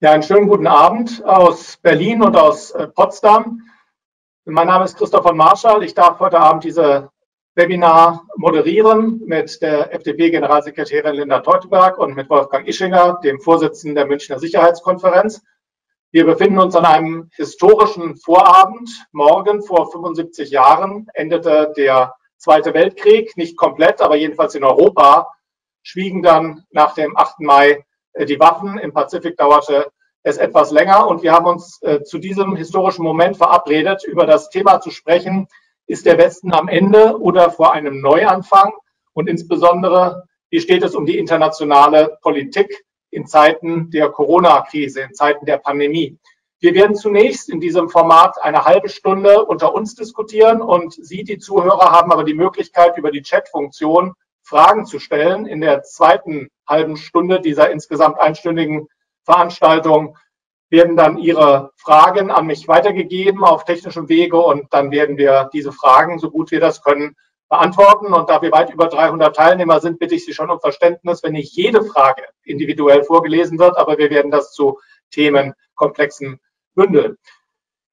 Ja, einen schönen guten Abend aus Berlin und aus äh, Potsdam. Mein Name ist Christoph von Marschall. Ich darf heute Abend diese Webinar moderieren mit der FDP-Generalsekretärin Linda Teuteberg und mit Wolfgang Ischinger, dem Vorsitzenden der Münchner Sicherheitskonferenz. Wir befinden uns an einem historischen Vorabend. Morgen vor 75 Jahren endete der Zweite Weltkrieg, nicht komplett, aber jedenfalls in Europa, schwiegen dann nach dem 8. Mai die Waffen. Im Pazifik dauerte es etwas länger und wir haben uns äh, zu diesem historischen Moment verabredet, über das Thema zu sprechen, ist der Westen am Ende oder vor einem Neuanfang? Und insbesondere, wie steht es um die internationale Politik in Zeiten der Corona-Krise, in Zeiten der Pandemie? Wir werden zunächst in diesem Format eine halbe Stunde unter uns diskutieren und Sie, die Zuhörer, haben aber die Möglichkeit, über die Chat-Funktion Fragen zu stellen. In der zweiten halben Stunde dieser insgesamt einstündigen Veranstaltung werden dann Ihre Fragen an mich weitergegeben auf technischem Wege und dann werden wir diese Fragen, so gut wir das können, beantworten. Und da wir weit über 300 Teilnehmer sind, bitte ich Sie schon um Verständnis, wenn nicht jede Frage individuell vorgelesen wird, aber wir werden das zu Themenkomplexen bündeln.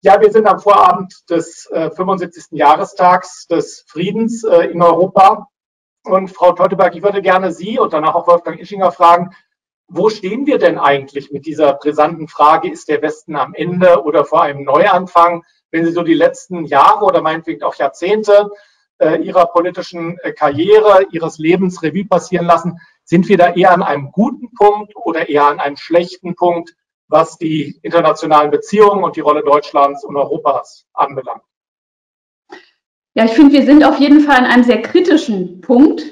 Ja, wir sind am Vorabend des äh, 75. Jahrestags des Friedens äh, in Europa. Und Frau Teuteberg, ich würde gerne Sie und danach auch Wolfgang Ischinger fragen, wo stehen wir denn eigentlich mit dieser brisanten Frage, ist der Westen am Ende oder vor einem Neuanfang? Wenn Sie so die letzten Jahre oder meinetwegen auch Jahrzehnte äh, Ihrer politischen äh, Karriere, Ihres Lebens Revue passieren lassen, sind wir da eher an einem guten Punkt oder eher an einem schlechten Punkt, was die internationalen Beziehungen und die Rolle Deutschlands und Europas anbelangt? Ja, ich finde, wir sind auf jeden Fall an einem sehr kritischen Punkt,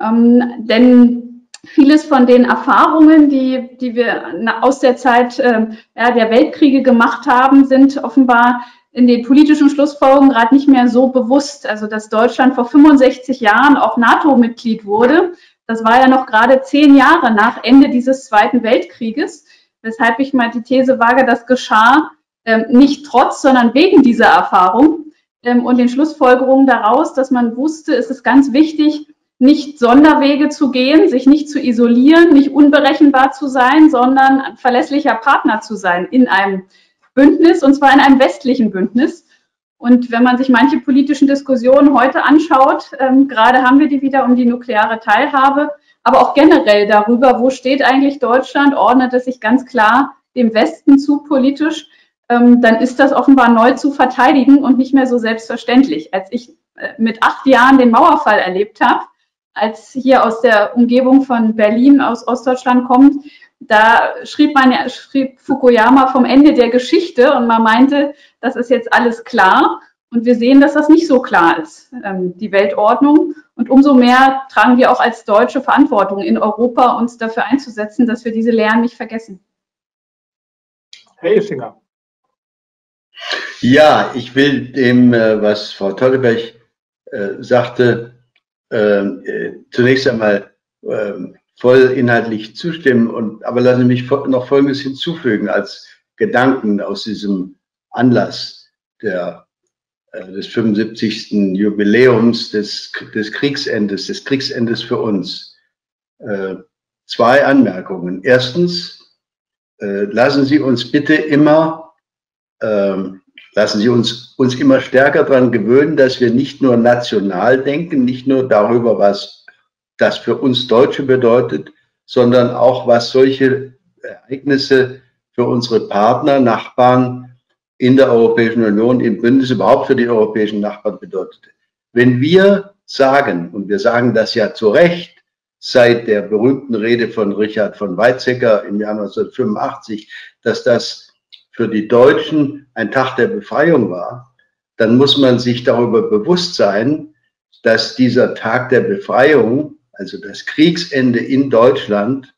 ähm, denn vieles von den Erfahrungen, die, die wir aus der Zeit äh, der Weltkriege gemacht haben, sind offenbar in den politischen Schlussfolgerungen gerade nicht mehr so bewusst. Also, dass Deutschland vor 65 Jahren auch NATO-Mitglied wurde, das war ja noch gerade zehn Jahre nach Ende dieses Zweiten Weltkrieges, weshalb ich mal die These wage, das geschah äh, nicht trotz, sondern wegen dieser Erfahrung ähm, und den Schlussfolgerungen daraus, dass man wusste, es ist ganz wichtig, nicht Sonderwege zu gehen, sich nicht zu isolieren, nicht unberechenbar zu sein, sondern ein verlässlicher Partner zu sein in einem Bündnis und zwar in einem westlichen Bündnis. Und wenn man sich manche politischen Diskussionen heute anschaut, ähm, gerade haben wir die wieder um die nukleare Teilhabe, aber auch generell darüber, wo steht eigentlich Deutschland, ordnet es sich ganz klar dem Westen zu politisch dann ist das offenbar neu zu verteidigen und nicht mehr so selbstverständlich. Als ich äh, mit acht Jahren den Mauerfall erlebt habe, als hier aus der Umgebung von Berlin, aus Ostdeutschland kommt, da schrieb ja, schrieb Fukuyama vom Ende der Geschichte und man meinte, das ist jetzt alles klar. Und wir sehen, dass das nicht so klar ist, ähm, die Weltordnung. Und umso mehr tragen wir auch als Deutsche Verantwortung in Europa, uns dafür einzusetzen, dass wir diese Lehren nicht vergessen. Herr Ischinger. Ja, ich will dem, äh, was Frau Tolleberg äh, sagte, ähm, äh, zunächst einmal äh, voll inhaltlich zustimmen. Und, aber lassen Sie mich noch Folgendes hinzufügen als Gedanken aus diesem Anlass der, des 75. Jubiläums des, des Kriegsendes, des Kriegsendes für uns. Zwei Anmerkungen. Erstens, lassen Sie uns bitte immer ähm, lassen Sie uns, uns immer stärker daran gewöhnen, dass wir nicht nur national denken, nicht nur darüber, was das für uns Deutsche bedeutet, sondern auch, was solche Ereignisse für unsere Partner, Nachbarn in der Europäischen Union, im Bündnis, überhaupt für die europäischen Nachbarn bedeutet. Wenn wir sagen, und wir sagen das ja zu Recht, seit der berühmten Rede von Richard von Weizsäcker im Jahr 1985, dass das für die Deutschen ein Tag der Befreiung war, dann muss man sich darüber bewusst sein, dass dieser Tag der Befreiung, also das Kriegsende in Deutschland,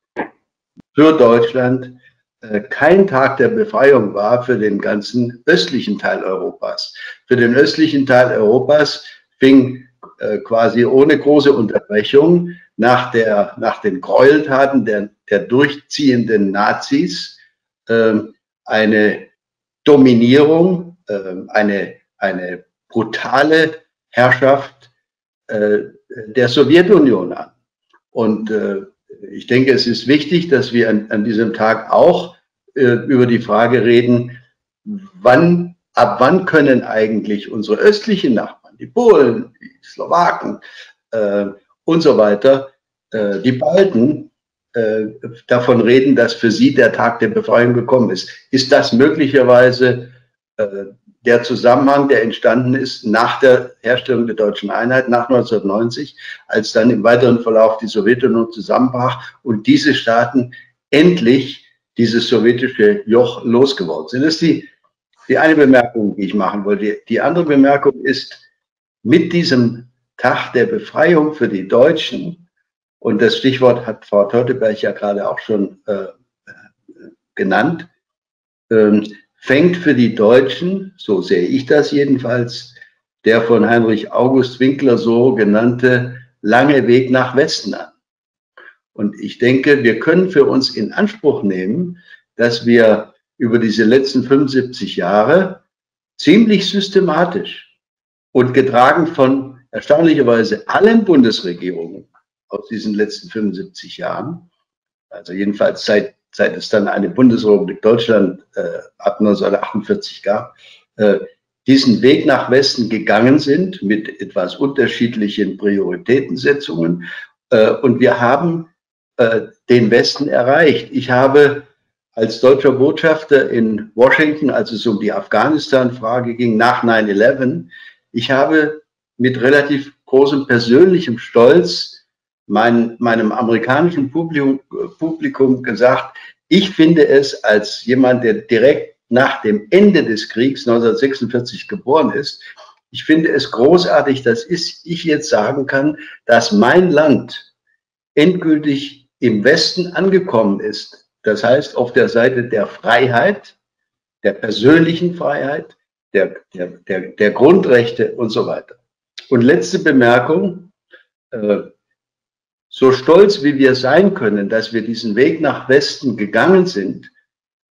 für Deutschland, äh, kein Tag der Befreiung war für den ganzen östlichen Teil Europas. Für den östlichen Teil Europas fing äh, quasi ohne große Unterbrechung nach, der, nach den Gräueltaten der, der durchziehenden Nazis äh, eine Dominierung, äh, eine, eine brutale Herrschaft äh, der Sowjetunion an. Und äh, ich denke, es ist wichtig, dass wir an, an diesem Tag auch äh, über die Frage reden, wann, ab wann können eigentlich unsere östlichen Nachbarn, die Polen, die Slowaken äh, und so weiter, äh, die Balten, äh, davon reden, dass für sie der Tag der Befreiung gekommen ist. Ist das möglicherweise äh, der Zusammenhang, der entstanden ist nach der Herstellung der deutschen Einheit, nach 1990, als dann im weiteren Verlauf die Sowjetunion zusammenbrach und diese Staaten endlich dieses sowjetische Joch losgeworden sind. Das ist die, die eine Bemerkung, die ich machen wollte. Die andere Bemerkung ist, mit diesem Tag der Befreiung für die Deutschen, und das Stichwort hat Frau Teuteberg ja gerade auch schon äh, genannt, ähm, fängt für die Deutschen, so sehe ich das jedenfalls, der von Heinrich August Winkler so genannte lange Weg nach Westen an. Und ich denke, wir können für uns in Anspruch nehmen, dass wir über diese letzten 75 Jahre ziemlich systematisch und getragen von erstaunlicherweise allen Bundesregierungen aus diesen letzten 75 Jahren, also jedenfalls seit seit es dann eine Bundesrepublik Deutschland äh, ab 1948 gab, äh, diesen Weg nach Westen gegangen sind mit etwas unterschiedlichen Prioritätensetzungen. Äh, und wir haben äh, den Westen erreicht. Ich habe als deutscher Botschafter in Washington, als es um die Afghanistan-Frage ging, nach 9-11, ich habe mit relativ großem persönlichem Stolz mein, meinem amerikanischen Publikum, Publikum gesagt, ich finde es als jemand, der direkt nach dem Ende des Kriegs 1946 geboren ist, ich finde es großartig, dass ich jetzt sagen kann, dass mein Land endgültig im Westen angekommen ist. Das heißt, auf der Seite der Freiheit, der persönlichen Freiheit, der, der, der, der Grundrechte und so weiter. Und letzte Bemerkung. Äh, so stolz wie wir sein können, dass wir diesen Weg nach Westen gegangen sind,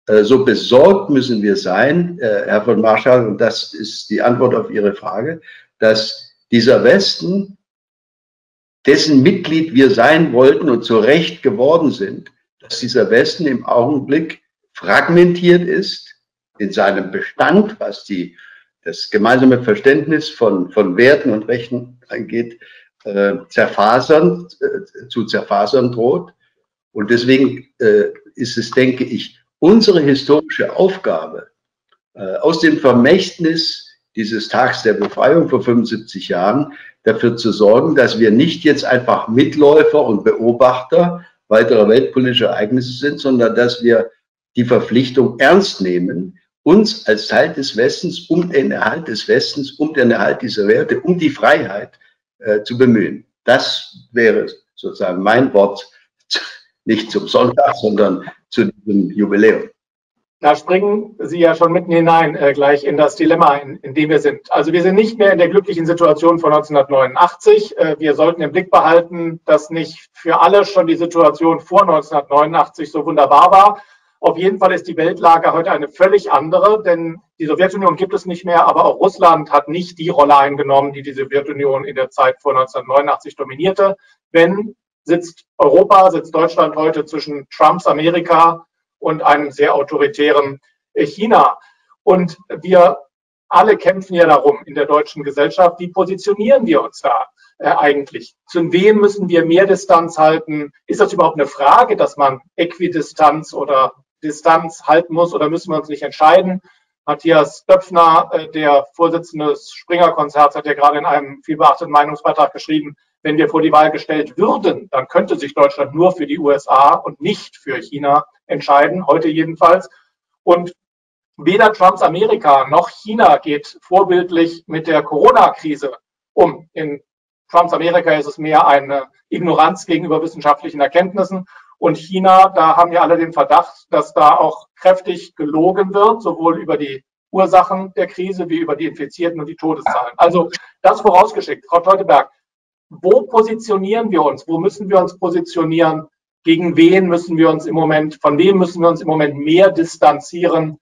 äh, so besorgt müssen wir sein, äh, Herr von Marschall, und das ist die Antwort auf Ihre Frage, dass dieser Westen, dessen Mitglied wir sein wollten und zu Recht geworden sind, dass dieser Westen im Augenblick fragmentiert ist in seinem Bestand, was die, das gemeinsame Verständnis von, von Werten und Rechten angeht, äh, zerfasern, äh, zu zerfasern droht. Und deswegen äh, ist es, denke ich, unsere historische Aufgabe, äh, aus dem Vermächtnis dieses Tags der Befreiung vor 75 Jahren dafür zu sorgen, dass wir nicht jetzt einfach Mitläufer und Beobachter weiterer weltpolitischer Ereignisse sind, sondern dass wir die Verpflichtung ernst nehmen, uns als Teil des Westens um den Erhalt des Westens, um den Erhalt dieser Werte, um die Freiheit äh, zu bemühen. Das wäre sozusagen mein Wort, nicht zum Sonntag, sondern zu diesem Jubiläum. Da springen Sie ja schon mitten hinein, äh, gleich in das Dilemma, in, in, dem wir sind. Also wir sind nicht mehr in der glücklichen Situation von 1989. Äh, wir sollten im Blick behalten, dass nicht für alle schon die Situation vor 1989 so wunderbar war. Auf jeden Fall ist die Weltlage heute eine völlig andere, denn die Sowjetunion gibt es nicht mehr, aber auch Russland hat nicht die Rolle eingenommen, die die Sowjetunion in der Zeit vor 1989 dominierte. Wenn sitzt Europa, sitzt Deutschland heute zwischen Trumps Amerika und einem sehr autoritären China. Und wir alle kämpfen ja darum in der deutschen Gesellschaft, wie positionieren wir uns da äh, eigentlich? Zu wem müssen wir mehr Distanz halten? Ist das überhaupt eine Frage, dass man Äquidistanz oder Distanz halten muss oder müssen wir uns nicht entscheiden? Matthias Döpfner, äh, der Vorsitzende des Springer-Konzerts, hat ja gerade in einem vielbeachteten Meinungsbeitrag geschrieben, wenn wir vor die Wahl gestellt würden, dann könnte sich Deutschland nur für die USA und nicht für China entscheiden, heute jedenfalls. Und weder Trumps Amerika noch China geht vorbildlich mit der Corona-Krise um. In Trumps Amerika ist es mehr eine Ignoranz gegenüber wissenschaftlichen Erkenntnissen und China, da haben wir alle den Verdacht, dass da auch kräftig gelogen wird, sowohl über die Ursachen der Krise wie über die Infizierten und die Todeszahlen. Also das vorausgeschickt. Frau Teuteberg, wo positionieren wir uns? Wo müssen wir uns positionieren? Gegen wen müssen wir uns im Moment, von wem müssen wir uns im Moment mehr distanzieren,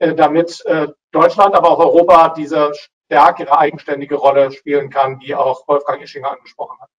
äh, damit äh, Deutschland, aber auch Europa diese stärkere eigenständige Rolle spielen kann, die auch Wolfgang Ischinger angesprochen hat?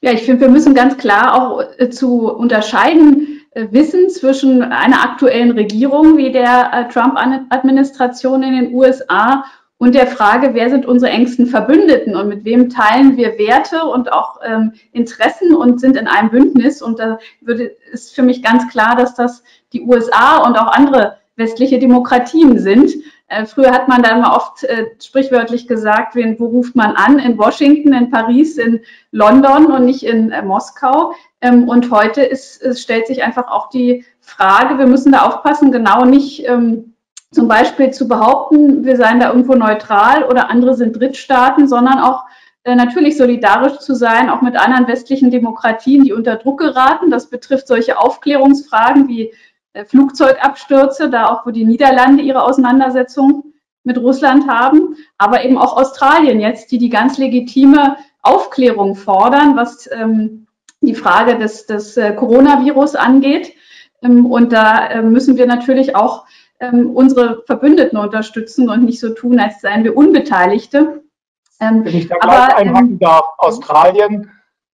Ja, ich finde, wir müssen ganz klar auch äh, zu unterscheiden äh, wissen zwischen einer aktuellen Regierung wie der äh, Trump-Administration in den USA und der Frage, wer sind unsere engsten Verbündeten und mit wem teilen wir Werte und auch ähm, Interessen und sind in einem Bündnis. Und da würde, ist für mich ganz klar, dass das die USA und auch andere westliche Demokratien sind. Äh, früher hat man da immer oft äh, sprichwörtlich gesagt, wen, wo ruft man an? In Washington, in Paris, in London und nicht in äh, Moskau. Ähm, und heute ist, es stellt sich einfach auch die Frage, wir müssen da aufpassen, genau nicht ähm, zum Beispiel zu behaupten, wir seien da irgendwo neutral oder andere sind Drittstaaten, sondern auch äh, natürlich solidarisch zu sein, auch mit anderen westlichen Demokratien, die unter Druck geraten. Das betrifft solche Aufklärungsfragen wie Flugzeugabstürze, da auch wo die Niederlande ihre Auseinandersetzung mit Russland haben, aber eben auch Australien jetzt, die die ganz legitime Aufklärung fordern, was ähm, die Frage des, des äh, Coronavirus angeht. Ähm, und da äh, müssen wir natürlich auch ähm, unsere Verbündeten unterstützen und nicht so tun, als seien wir Unbeteiligte. Ähm, Wenn ich da gleich einhaken ähm, darf, Australien,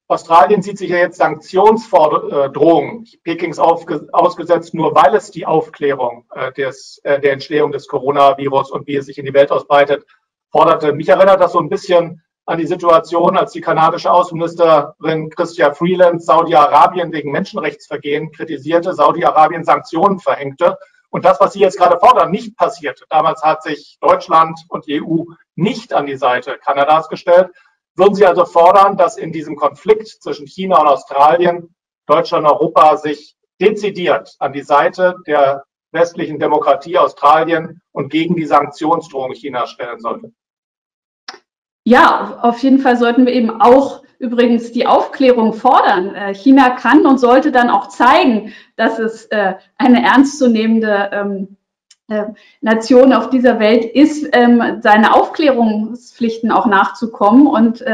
Australien sieht sich ja jetzt Sanktionsdrohungen Pekings ausgesetzt, nur weil es die Aufklärung äh, des, äh, der Entstehung des Coronavirus und wie es sich in die Welt ausbreitet, forderte. Mich erinnert das so ein bisschen an die Situation, als die kanadische Außenministerin Christia Freeland Saudi-Arabien wegen Menschenrechtsvergehen kritisierte, Saudi-Arabien Sanktionen verhängte und das, was Sie jetzt gerade fordern, nicht passiert. Damals hat sich Deutschland und die EU nicht an die Seite Kanadas gestellt. Würden Sie also fordern, dass in diesem Konflikt zwischen China und Australien Deutschland und Europa sich dezidiert an die Seite der westlichen Demokratie Australien und gegen die Sanktionsdrohung China stellen sollte? Ja, auf jeden Fall sollten wir eben auch übrigens die Aufklärung fordern. Äh, China kann und sollte dann auch zeigen, dass es äh, eine ernstzunehmende ähm, äh, Nation auf dieser Welt ist, ähm, seine Aufklärungspflichten auch nachzukommen und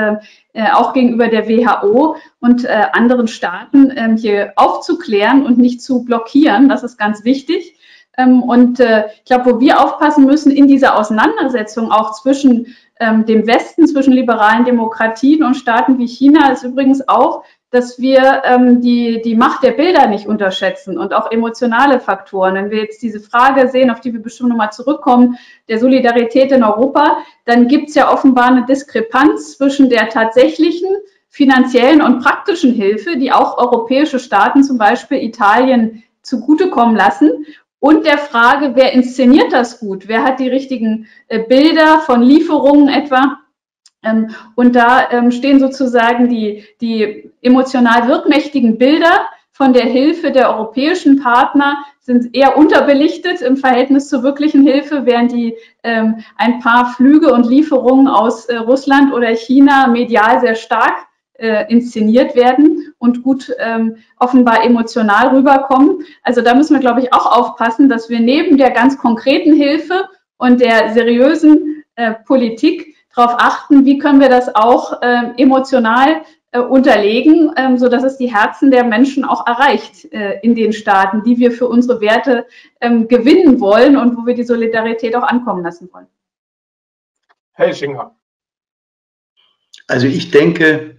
auch gegenüber der WHO und anderen Staaten ähm, hier aufzuklären und nicht zu blockieren. Das ist ganz wichtig. Und ich glaube, wo wir aufpassen müssen in dieser Auseinandersetzung auch zwischen ähm, dem Westen, zwischen liberalen Demokratien und Staaten wie China ist übrigens auch, dass wir ähm, die, die Macht der Bilder nicht unterschätzen und auch emotionale Faktoren. Wenn wir jetzt diese Frage sehen, auf die wir bestimmt nochmal zurückkommen, der Solidarität in Europa, dann gibt es ja offenbar eine Diskrepanz zwischen der tatsächlichen finanziellen und praktischen Hilfe, die auch europäische Staaten, zum Beispiel Italien, zugutekommen lassen und der Frage, wer inszeniert das gut? Wer hat die richtigen äh, Bilder von Lieferungen etwa? Ähm, und da ähm, stehen sozusagen die, die emotional wirkmächtigen Bilder von der Hilfe der europäischen Partner sind eher unterbelichtet im Verhältnis zur wirklichen Hilfe, während die ähm, ein paar Flüge und Lieferungen aus äh, Russland oder China medial sehr stark äh, inszeniert werden und gut ähm, offenbar emotional rüberkommen. Also da müssen wir, glaube ich, auch aufpassen, dass wir neben der ganz konkreten Hilfe und der seriösen äh, Politik darauf achten, wie können wir das auch äh, emotional äh, unterlegen, ähm, so dass es die Herzen der Menschen auch erreicht äh, in den Staaten, die wir für unsere Werte ähm, gewinnen wollen und wo wir die Solidarität auch ankommen lassen wollen. Herr Schinger. Also ich denke,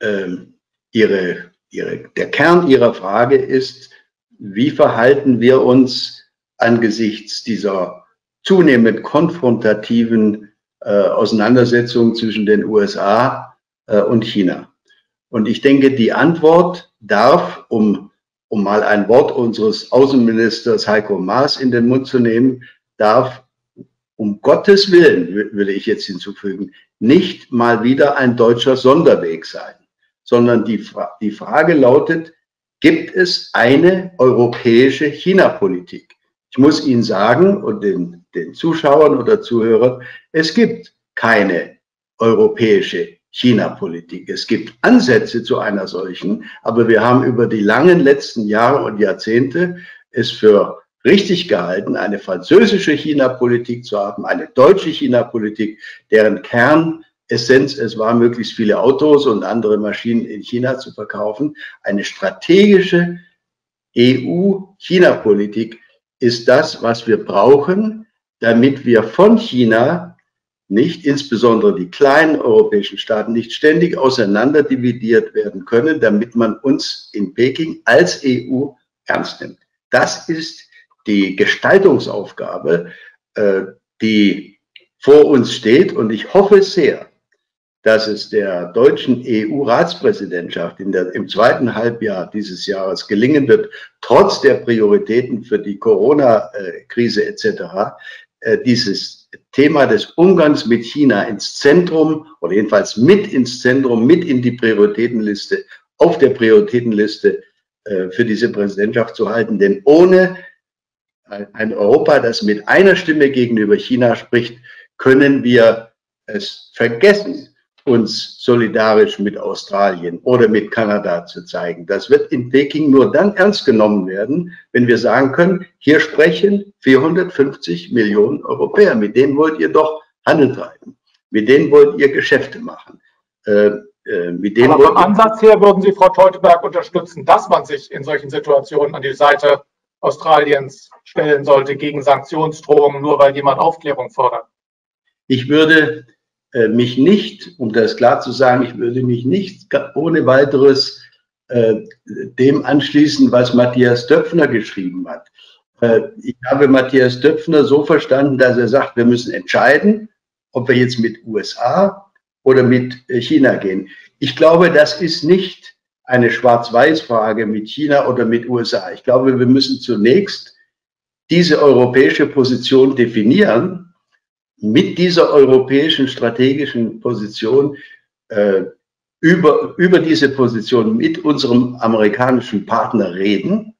ähm, ihre, ihre, der Kern Ihrer Frage ist, wie verhalten wir uns angesichts dieser zunehmend konfrontativen äh, Auseinandersetzung zwischen den USA äh, und China? Und ich denke, die Antwort darf, um, um mal ein Wort unseres Außenministers Heiko Maas in den Mund zu nehmen, darf um Gottes Willen, würde ich jetzt hinzufügen, nicht mal wieder ein deutscher Sonderweg sein sondern die, die Frage lautet, gibt es eine europäische China-Politik? Ich muss Ihnen sagen und den, den Zuschauern oder Zuhörern, es gibt keine europäische China-Politik. Es gibt Ansätze zu einer solchen, aber wir haben über die langen letzten Jahre und Jahrzehnte es für richtig gehalten, eine französische China-Politik zu haben, eine deutsche China-Politik, deren Kern Essenz es war, möglichst viele Autos und andere Maschinen in China zu verkaufen. Eine strategische EU-China-Politik ist das, was wir brauchen, damit wir von China nicht, insbesondere die kleinen europäischen Staaten, nicht ständig auseinander dividiert werden können, damit man uns in Peking als EU ernst nimmt. Das ist die Gestaltungsaufgabe, äh, die vor uns steht. Und ich hoffe sehr, dass es der deutschen EU-Ratspräsidentschaft im zweiten Halbjahr dieses Jahres gelingen wird, trotz der Prioritäten für die Corona-Krise etc., äh, dieses Thema des Umgangs mit China ins Zentrum oder jedenfalls mit ins Zentrum, mit in die Prioritätenliste, auf der Prioritätenliste äh, für diese Präsidentschaft zu halten. Denn ohne ein Europa, das mit einer Stimme gegenüber China spricht, können wir es vergessen, uns solidarisch mit Australien oder mit Kanada zu zeigen. Das wird in Peking nur dann ernst genommen werden, wenn wir sagen können, hier sprechen 450 Millionen Europäer, mit denen wollt ihr doch Handel treiben, mit denen wollt ihr Geschäfte machen. Äh, äh, mit denen Aber vom Ansatz her würden Sie Frau Teuteberg unterstützen, dass man sich in solchen Situationen an die Seite Australiens stellen sollte gegen Sanktionsdrohungen, nur weil jemand Aufklärung fordert? Ich würde mich nicht, um das klar zu sagen, ich würde mich nicht ohne weiteres äh, dem anschließen, was Matthias Döpfner geschrieben hat. Äh, ich habe Matthias Döpfner so verstanden, dass er sagt, wir müssen entscheiden, ob wir jetzt mit USA oder mit äh, China gehen. Ich glaube, das ist nicht eine Schwarz-Weiß-Frage mit China oder mit USA. Ich glaube, wir müssen zunächst diese europäische Position definieren mit dieser europäischen strategischen Position äh, über, über diese Position mit unserem amerikanischen Partner reden.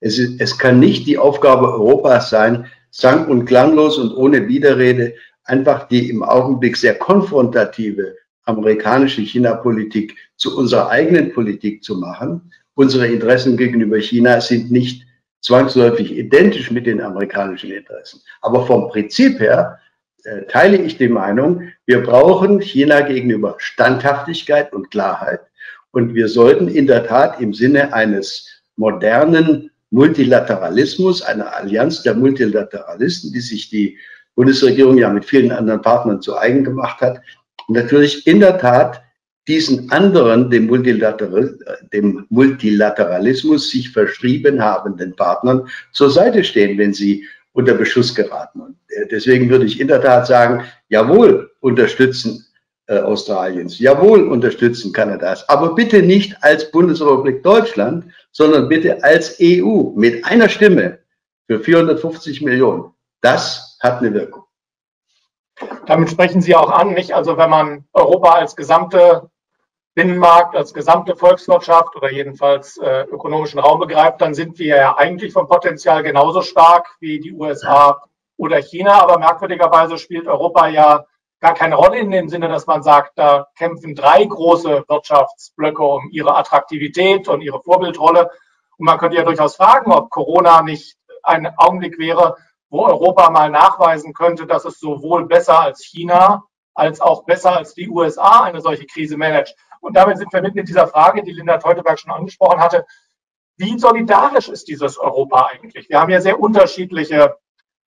Es, ist, es kann nicht die Aufgabe Europas sein, sang- und klanglos und ohne Widerrede einfach die im Augenblick sehr konfrontative amerikanische China-Politik zu unserer eigenen Politik zu machen. Unsere Interessen gegenüber China sind nicht zwangsläufig identisch mit den amerikanischen Interessen. Aber vom Prinzip her äh, teile ich die Meinung, wir brauchen China gegenüber Standhaftigkeit und Klarheit. Und wir sollten in der Tat im Sinne eines modernen Multilateralismus, einer Allianz der Multilateralisten, die sich die Bundesregierung ja mit vielen anderen Partnern zu eigen gemacht hat, natürlich in der Tat diesen anderen, dem, Multilateral, dem Multilateralismus sich verschrieben habenden Partnern zur Seite stehen, wenn sie unter Beschuss geraten. Und äh, deswegen würde ich in der Tat sagen, jawohl, unterstützen äh, Australiens, jawohl, unterstützen Kanadas, aber bitte nicht als Bundesrepublik Deutschland, sondern bitte als EU mit einer Stimme für 450 Millionen. Das hat eine Wirkung. Damit sprechen Sie auch an, nicht? Also wenn man Europa als gesamte Binnenmarkt als gesamte Volkswirtschaft oder jedenfalls äh, ökonomischen Raum begreift, dann sind wir ja eigentlich vom Potenzial genauso stark wie die USA oder China. Aber merkwürdigerweise spielt Europa ja gar keine Rolle in dem Sinne, dass man sagt, da kämpfen drei große Wirtschaftsblöcke um ihre Attraktivität und ihre Vorbildrolle. Und man könnte ja durchaus fragen, ob Corona nicht ein Augenblick wäre, wo Europa mal nachweisen könnte, dass es sowohl besser als China als auch besser als die USA eine solche Krise managt. Und damit sind wir mitten in dieser Frage, die Linda Teuteberg schon angesprochen hatte. Wie solidarisch ist dieses Europa eigentlich? Wir haben ja sehr unterschiedliche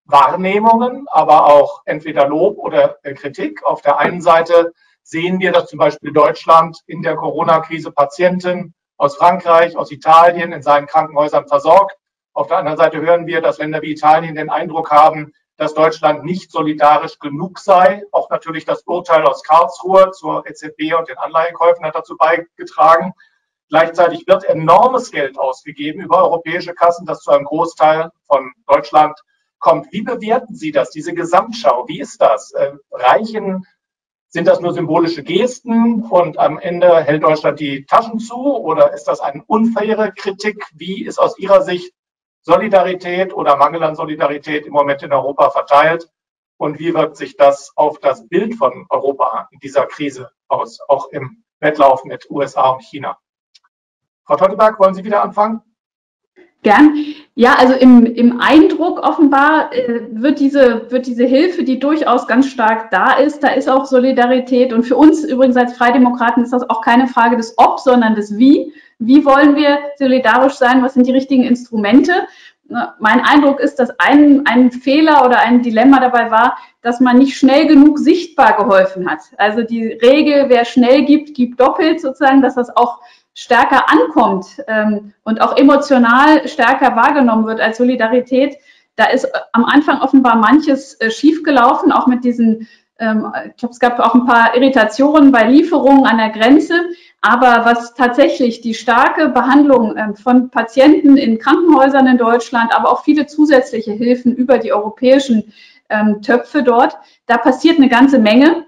Wahrnehmungen, aber auch entweder Lob oder Kritik. Auf der einen Seite sehen wir, dass zum Beispiel Deutschland in der Corona-Krise Patienten aus Frankreich, aus Italien in seinen Krankenhäusern versorgt. Auf der anderen Seite hören wir, dass Länder wie Italien den Eindruck haben, dass Deutschland nicht solidarisch genug sei. Auch natürlich das Urteil aus Karlsruhe zur EZB und den Anleihekäufen hat dazu beigetragen. Gleichzeitig wird enormes Geld ausgegeben über europäische Kassen, das zu einem Großteil von Deutschland kommt. Wie bewerten Sie das, diese Gesamtschau? Wie ist das? Äh, reichen, sind das nur symbolische Gesten und am Ende hält Deutschland die Taschen zu? Oder ist das eine unfaire Kritik? Wie ist aus Ihrer Sicht Solidarität oder Mangel an Solidarität im Moment in Europa verteilt? Und wie wirkt sich das auf das Bild von Europa in dieser Krise aus, auch im Wettlauf mit USA und China? Frau Teuteberg, wollen Sie wieder anfangen? Gern. Ja, also im, im Eindruck offenbar äh, wird, diese, wird diese Hilfe, die durchaus ganz stark da ist, da ist auch Solidarität. Und für uns übrigens als Freidemokraten ist das auch keine Frage des Ob, sondern des Wie. Wie wollen wir solidarisch sein? Was sind die richtigen Instrumente? Mein Eindruck ist, dass ein, ein Fehler oder ein Dilemma dabei war, dass man nicht schnell genug sichtbar geholfen hat. Also die Regel, wer schnell gibt, gibt doppelt sozusagen, dass das auch stärker ankommt ähm, und auch emotional stärker wahrgenommen wird als Solidarität, da ist am Anfang offenbar manches äh, schiefgelaufen, auch mit diesen, ähm, ich glaube, es gab auch ein paar Irritationen bei Lieferungen an der Grenze. Aber was tatsächlich die starke Behandlung ähm, von Patienten in Krankenhäusern in Deutschland, aber auch viele zusätzliche Hilfen über die europäischen ähm, Töpfe dort, da passiert eine ganze Menge.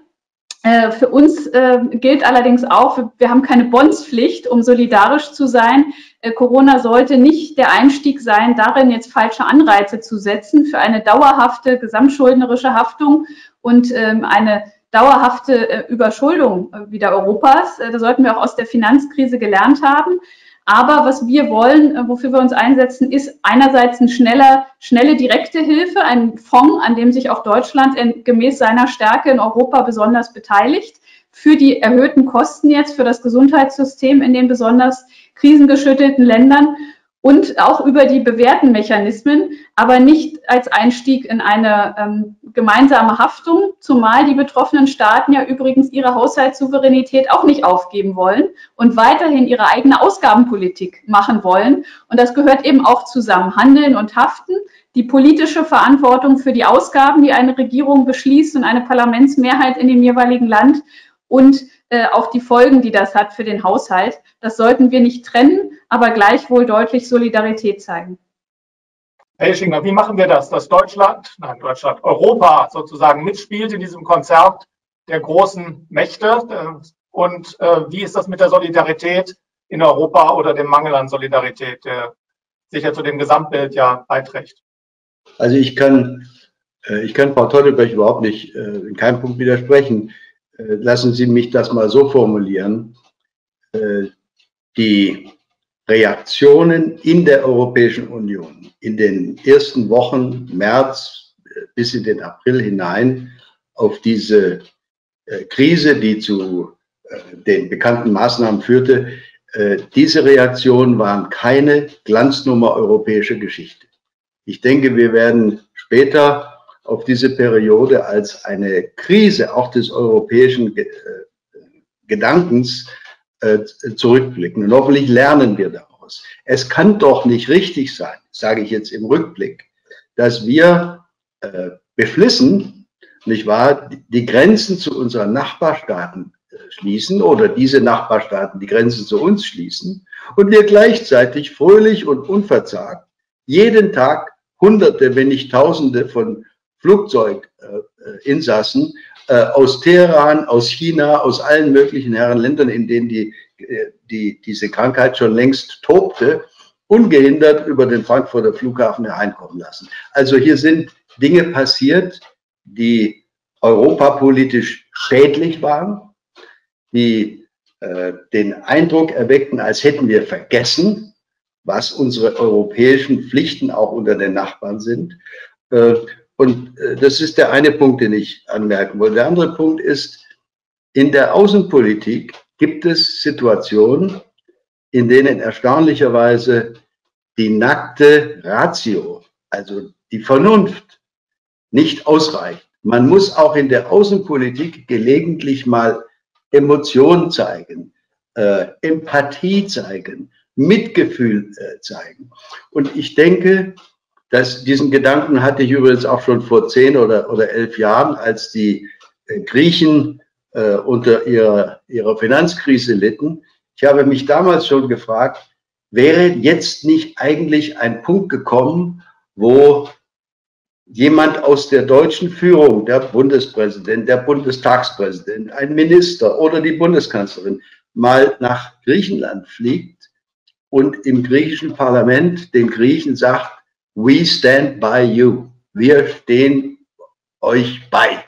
Äh, für uns äh, gilt allerdings auch, wir haben keine Bondspflicht, um solidarisch zu sein. Äh, Corona sollte nicht der Einstieg sein, darin jetzt falsche Anreize zu setzen für eine dauerhafte gesamtschuldnerische Haftung und ähm, eine dauerhafte Überschuldung wieder Europas. Da sollten wir auch aus der Finanzkrise gelernt haben. Aber was wir wollen, äh, wofür wir uns einsetzen, ist einerseits eine schneller, schnelle direkte Hilfe, ein Fonds, an dem sich auch Deutschland gemäß seiner Stärke in Europa besonders beteiligt, für die erhöhten Kosten jetzt für das Gesundheitssystem in den besonders krisengeschüttelten Ländern und auch über die bewährten Mechanismen, aber nicht als Einstieg in eine ähm, gemeinsame Haftung, zumal die betroffenen Staaten ja übrigens ihre Haushaltssouveränität auch nicht aufgeben wollen und weiterhin ihre eigene Ausgabenpolitik machen wollen. Und das gehört eben auch zusammen, Handeln und Haften, die politische Verantwortung für die Ausgaben, die eine Regierung beschließt und eine Parlamentsmehrheit in dem jeweiligen Land und äh, auch die Folgen, die das hat für den Haushalt. Das sollten wir nicht trennen, aber gleichwohl deutlich Solidarität zeigen. Herr Ischinger, wie machen wir das, dass Deutschland, nein, Deutschland, Europa sozusagen mitspielt in diesem Konzert der großen Mächte? Äh, und äh, wie ist das mit der Solidarität in Europa oder dem Mangel an Solidarität, der sicher zu dem Gesamtbild ja beiträgt? Also ich kann, äh, ich kann Frau Teutelberg überhaupt nicht in keinem Punkt widersprechen. Lassen Sie mich das mal so formulieren. Die Reaktionen in der Europäischen Union in den ersten Wochen März äh, bis in den April hinein auf diese äh, Krise, die zu äh, den bekannten Maßnahmen führte, diese Reaktionen waren keine Glanznummer europäischer Geschichte. Ich denke, wir werden später auf diese Periode als eine Krise auch des europäischen Gedankens äh, zurückblicken. Und hoffentlich lernen wir daraus. Es kann doch nicht richtig sein, sage ich jetzt im Rückblick, dass wir äh, beflissen, nicht wahr, die Grenzen zu unseren Nachbarstaaten äh, schließen oder diese Nachbarstaaten die Grenzen zu uns schließen und wir gleichzeitig fröhlich und unverzagt jeden Tag Hunderte, wenn nicht Tausende von Flugzeuginsassen äh, aus Teheran, aus China, aus allen möglichen Herrenländern, in denen die, äh, die, diese Krankheit schon längst tobte, ungehindert über den Frankfurter Flughafen hereinkommen lassen. Also hier sind Dinge passiert, die europapolitisch schädlich waren, die äh, den Eindruck erweckten, als hätten wir vergessen, was unsere europäischen Pflichten auch unter den Nachbarn sind. Äh, und äh, das ist der eine Punkt, den ich anmerken wollte. Der andere Punkt ist, in der Außenpolitik gibt es Situationen, in denen erstaunlicherweise die nackte Ratio, also die Vernunft, nicht ausreicht. Man muss auch in der Außenpolitik gelegentlich mal Emotion zeigen, äh, Empathie zeigen, Mitgefühl äh, zeigen. Und ich denke, das, diesen Gedanken hatte ich übrigens auch schon vor zehn oder, oder elf Jahren, als die äh, Griechen äh, unter ihrer, ihrer Finanzkrise litten. Ich habe mich damals schon gefragt, wäre jetzt nicht eigentlich ein Punkt gekommen, wo jemand aus der deutschen Führung, der Bundespräsident, der Bundestagspräsident, ein Minister oder die Bundeskanzlerin mal nach Griechenland fliegt und im griechischen Parlament den Griechen sagt, We stand by you. Wir stehen euch bei,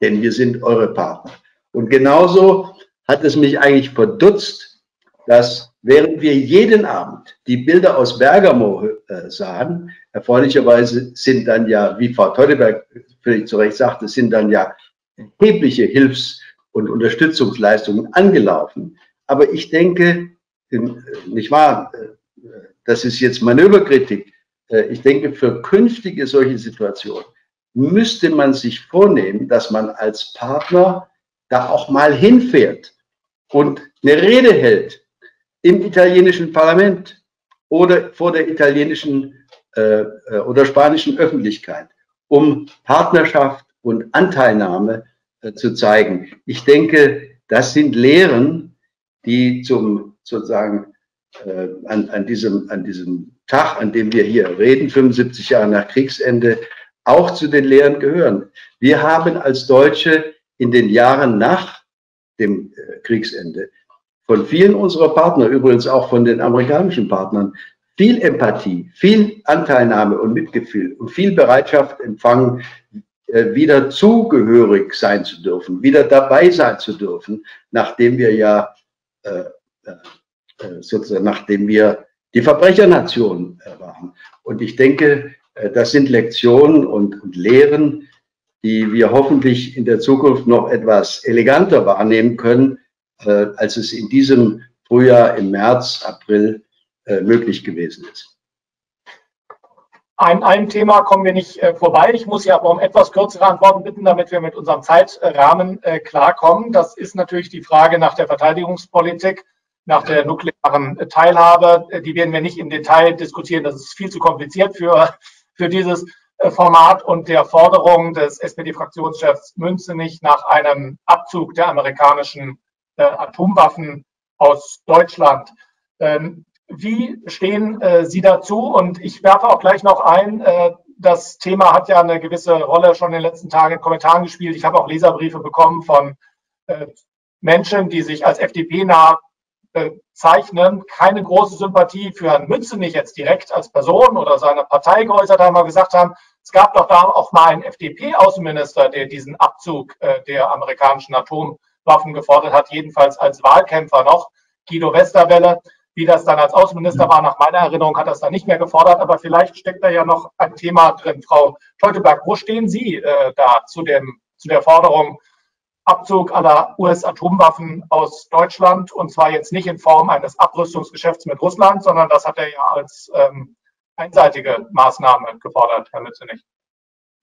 denn wir sind eure Partner. Und genauso hat es mich eigentlich verdutzt, dass während wir jeden Abend die Bilder aus Bergamo äh, sahen, erfreulicherweise sind dann ja, wie Frau Teuteberg völlig zu Recht sagte, sind dann ja erhebliche Hilfs- und Unterstützungsleistungen angelaufen. Aber ich denke, nicht wahr, äh, das ist jetzt Manöverkritik, äh, ich denke, für künftige solche Situationen müsste man sich vornehmen, dass man als Partner da auch mal hinfährt und eine Rede hält. im italienischen Parlament oder vor der italienischen äh, äh, oder spanischen Öffentlichkeit, um Partnerschaft und Anteilnahme äh, zu zeigen. Ich denke, das sind Lehren, die zum sozusagen äh, an, an, diesem, an diesem Tag, an dem wir hier reden, 75 Jahre nach Kriegsende, auch zu den Lehren gehören. Wir haben als Deutsche in den Jahren nach dem äh, Kriegsende von vielen unserer Partner, übrigens auch von den amerikanischen Partnern, viel Empathie, viel Anteilnahme und Mitgefühl und viel Bereitschaft empfangen, äh, wieder zugehörig sein zu dürfen, wieder dabei sein zu dürfen, nachdem wir ja äh, äh, sozusagen, nachdem wir die Verbrechernation waren. Und ich denke, das sind Lektionen und, und Lehren, die wir hoffentlich in der Zukunft noch etwas eleganter wahrnehmen können, als es in diesem Frühjahr, im März, April möglich gewesen ist. An einem Thema kommen wir nicht äh, vorbei. Ich muss Sie aber um etwas kürzere Antworten bitten, damit wir mit unserem Zeitrahmen äh, klarkommen. Das ist natürlich die Frage nach der Verteidigungspolitik, nach der nuklearen Teilhabe. Äh, die werden wir nicht im Detail diskutieren. Das ist viel zu kompliziert für, für dieses äh, Format und der Forderung des SPD-Fraktionschefs Münzenich nach einem Abzug der amerikanischen äh, Atomwaffen aus Deutschland. Ähm, wie stehen Sie dazu? Und ich werfe auch gleich noch ein, das Thema hat ja eine gewisse Rolle schon in den letzten Tagen in Kommentaren gespielt. Ich habe auch Leserbriefe bekommen von Menschen, die sich als FDP-nah bezeichnen, keine große Sympathie für Herrn Mützenich jetzt direkt als Person oder seine Partei geäußert haben, aber gesagt haben, es gab doch da auch mal einen FDP-Außenminister, der diesen Abzug äh, der amerikanischen Atomwaffen gefordert hat, jedenfalls als Wahlkämpfer noch, Guido Westerwelle. Wie das dann als Außenminister war, nach meiner Erinnerung, hat das dann nicht mehr gefordert. Aber vielleicht steckt da ja noch ein Thema drin. Frau Teuteberg, wo stehen Sie äh, da zu, dem, zu der Forderung Abzug aller US-Atomwaffen aus Deutschland? Und zwar jetzt nicht in Form eines Abrüstungsgeschäfts mit Russland, sondern das hat er ja als ähm, einseitige Maßnahme gefordert, Herr Mützenich.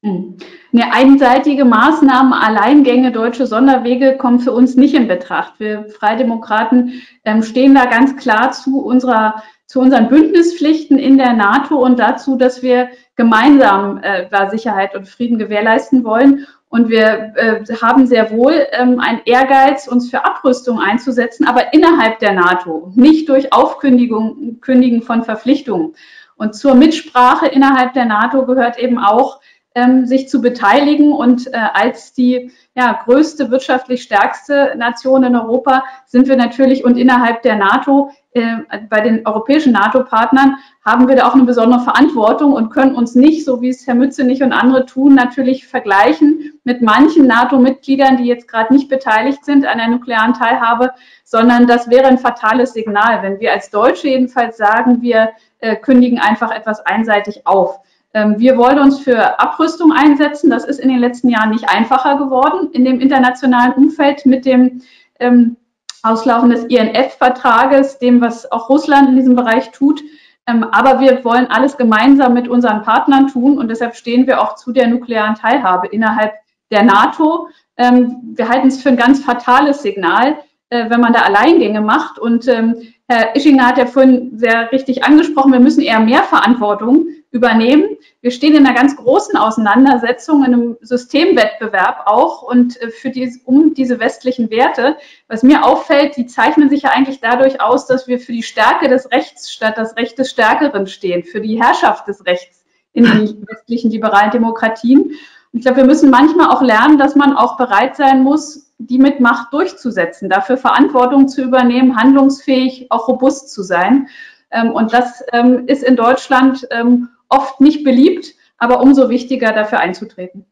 Hm. Eine einseitige Maßnahmen, Alleingänge, deutsche Sonderwege kommen für uns nicht in Betracht. Wir Freidemokraten ähm, stehen da ganz klar zu unserer zu unseren Bündnispflichten in der NATO und dazu, dass wir gemeinsam äh, Sicherheit und Frieden gewährleisten wollen. Und wir äh, haben sehr wohl ähm, einen Ehrgeiz, uns für Abrüstung einzusetzen, aber innerhalb der NATO, nicht durch Aufkündigung Kündigen von Verpflichtungen. Und zur Mitsprache innerhalb der NATO gehört eben auch, ähm, sich zu beteiligen. Und äh, als die ja, größte, wirtschaftlich stärkste Nation in Europa sind wir natürlich und innerhalb der NATO, äh, bei den europäischen NATO-Partnern, haben wir da auch eine besondere Verantwortung und können uns nicht, so wie es Herr Mützenich und andere tun, natürlich vergleichen mit manchen NATO-Mitgliedern, die jetzt gerade nicht beteiligt sind an der nuklearen Teilhabe, sondern das wäre ein fatales Signal, wenn wir als Deutsche jedenfalls sagen, wir äh, kündigen einfach etwas einseitig auf. Ähm, wir wollen uns für Abrüstung einsetzen. Das ist in den letzten Jahren nicht einfacher geworden in dem internationalen Umfeld mit dem ähm, Auslaufen des INF-Vertrages, dem, was auch Russland in diesem Bereich tut. Ähm, aber wir wollen alles gemeinsam mit unseren Partnern tun und deshalb stehen wir auch zu der nuklearen Teilhabe innerhalb der NATO. Ähm, wir halten es für ein ganz fatales Signal, äh, wenn man da Alleingänge macht. Und ähm, Herr Ischinger hat ja vorhin sehr richtig angesprochen, wir müssen eher mehr Verantwortung übernehmen. Wir stehen in einer ganz großen Auseinandersetzung, in einem Systemwettbewerb auch und äh, für die, um diese westlichen Werte. Was mir auffällt, die zeichnen sich ja eigentlich dadurch aus, dass wir für die Stärke des Rechts statt das Recht des Stärkeren stehen, für die Herrschaft des Rechts in den westlichen liberalen Demokratien. Und ich glaube, wir müssen manchmal auch lernen, dass man auch bereit sein muss, die mit Macht durchzusetzen, dafür Verantwortung zu übernehmen, handlungsfähig, auch robust zu sein. Ähm, und das ähm, ist in Deutschland ähm, oft nicht beliebt, aber umso wichtiger dafür einzutreten.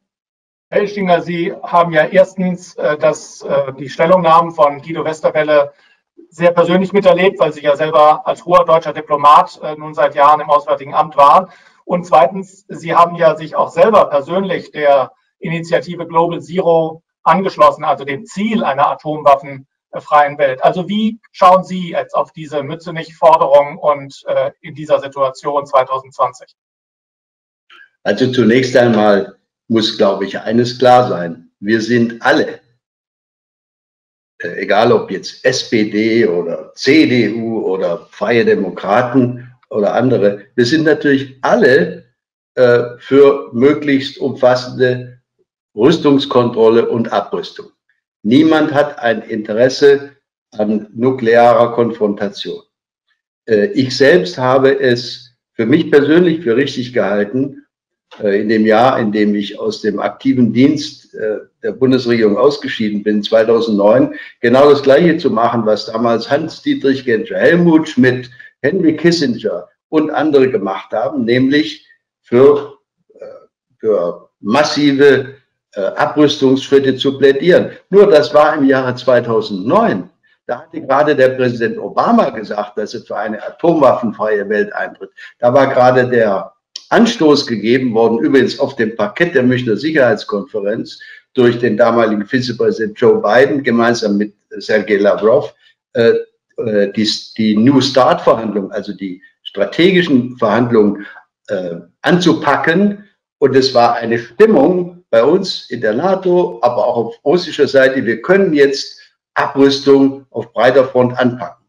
Herr Ischinger, Sie haben ja erstens äh, das, äh, die Stellungnahmen von Guido Westerwelle sehr persönlich miterlebt, weil Sie ja selber als hoher deutscher Diplomat äh, nun seit Jahren im Auswärtigen Amt waren. Und zweitens, Sie haben ja sich auch selber persönlich der Initiative Global Zero angeschlossen, also dem Ziel einer atomwaffenfreien Welt. Also wie schauen Sie jetzt auf diese Mützenich-Forderung und äh, in dieser Situation 2020? Also zunächst einmal muss, glaube ich, eines klar sein. Wir sind alle äh, egal ob jetzt SPD oder CDU oder Freie Demokraten oder andere, wir sind natürlich alle äh, für möglichst umfassende Rüstungskontrolle und Abrüstung. Niemand hat ein Interesse an nuklearer Konfrontation. Äh, ich selbst habe es für mich persönlich für richtig gehalten, in dem Jahr, in dem ich aus dem aktiven Dienst äh, der Bundesregierung ausgeschieden bin, 2009, genau das Gleiche zu machen, was damals Hans-Dietrich Genscher, Helmut Schmidt, Henry Kissinger und andere gemacht haben, nämlich für, für massive Abrüstungsschritte zu plädieren. Nur das war im Jahre 2009. Da hatte gerade der Präsident Obama gesagt, dass er für eine atomwaffenfreie Welt eintritt. Da war gerade der Anstoß gegeben worden, übrigens auf dem Parkett der Münchner Sicherheitskonferenz durch den damaligen Vizepräsident Joe Biden gemeinsam mit Sergei Lavrov, äh, äh die, die New Start Verhandlungen, also die strategischen Verhandlungen äh, anzupacken. Und es war eine Stimmung bei uns in der NATO, aber auch auf russischer Seite. Wir können jetzt Abrüstung auf breiter Front anpacken.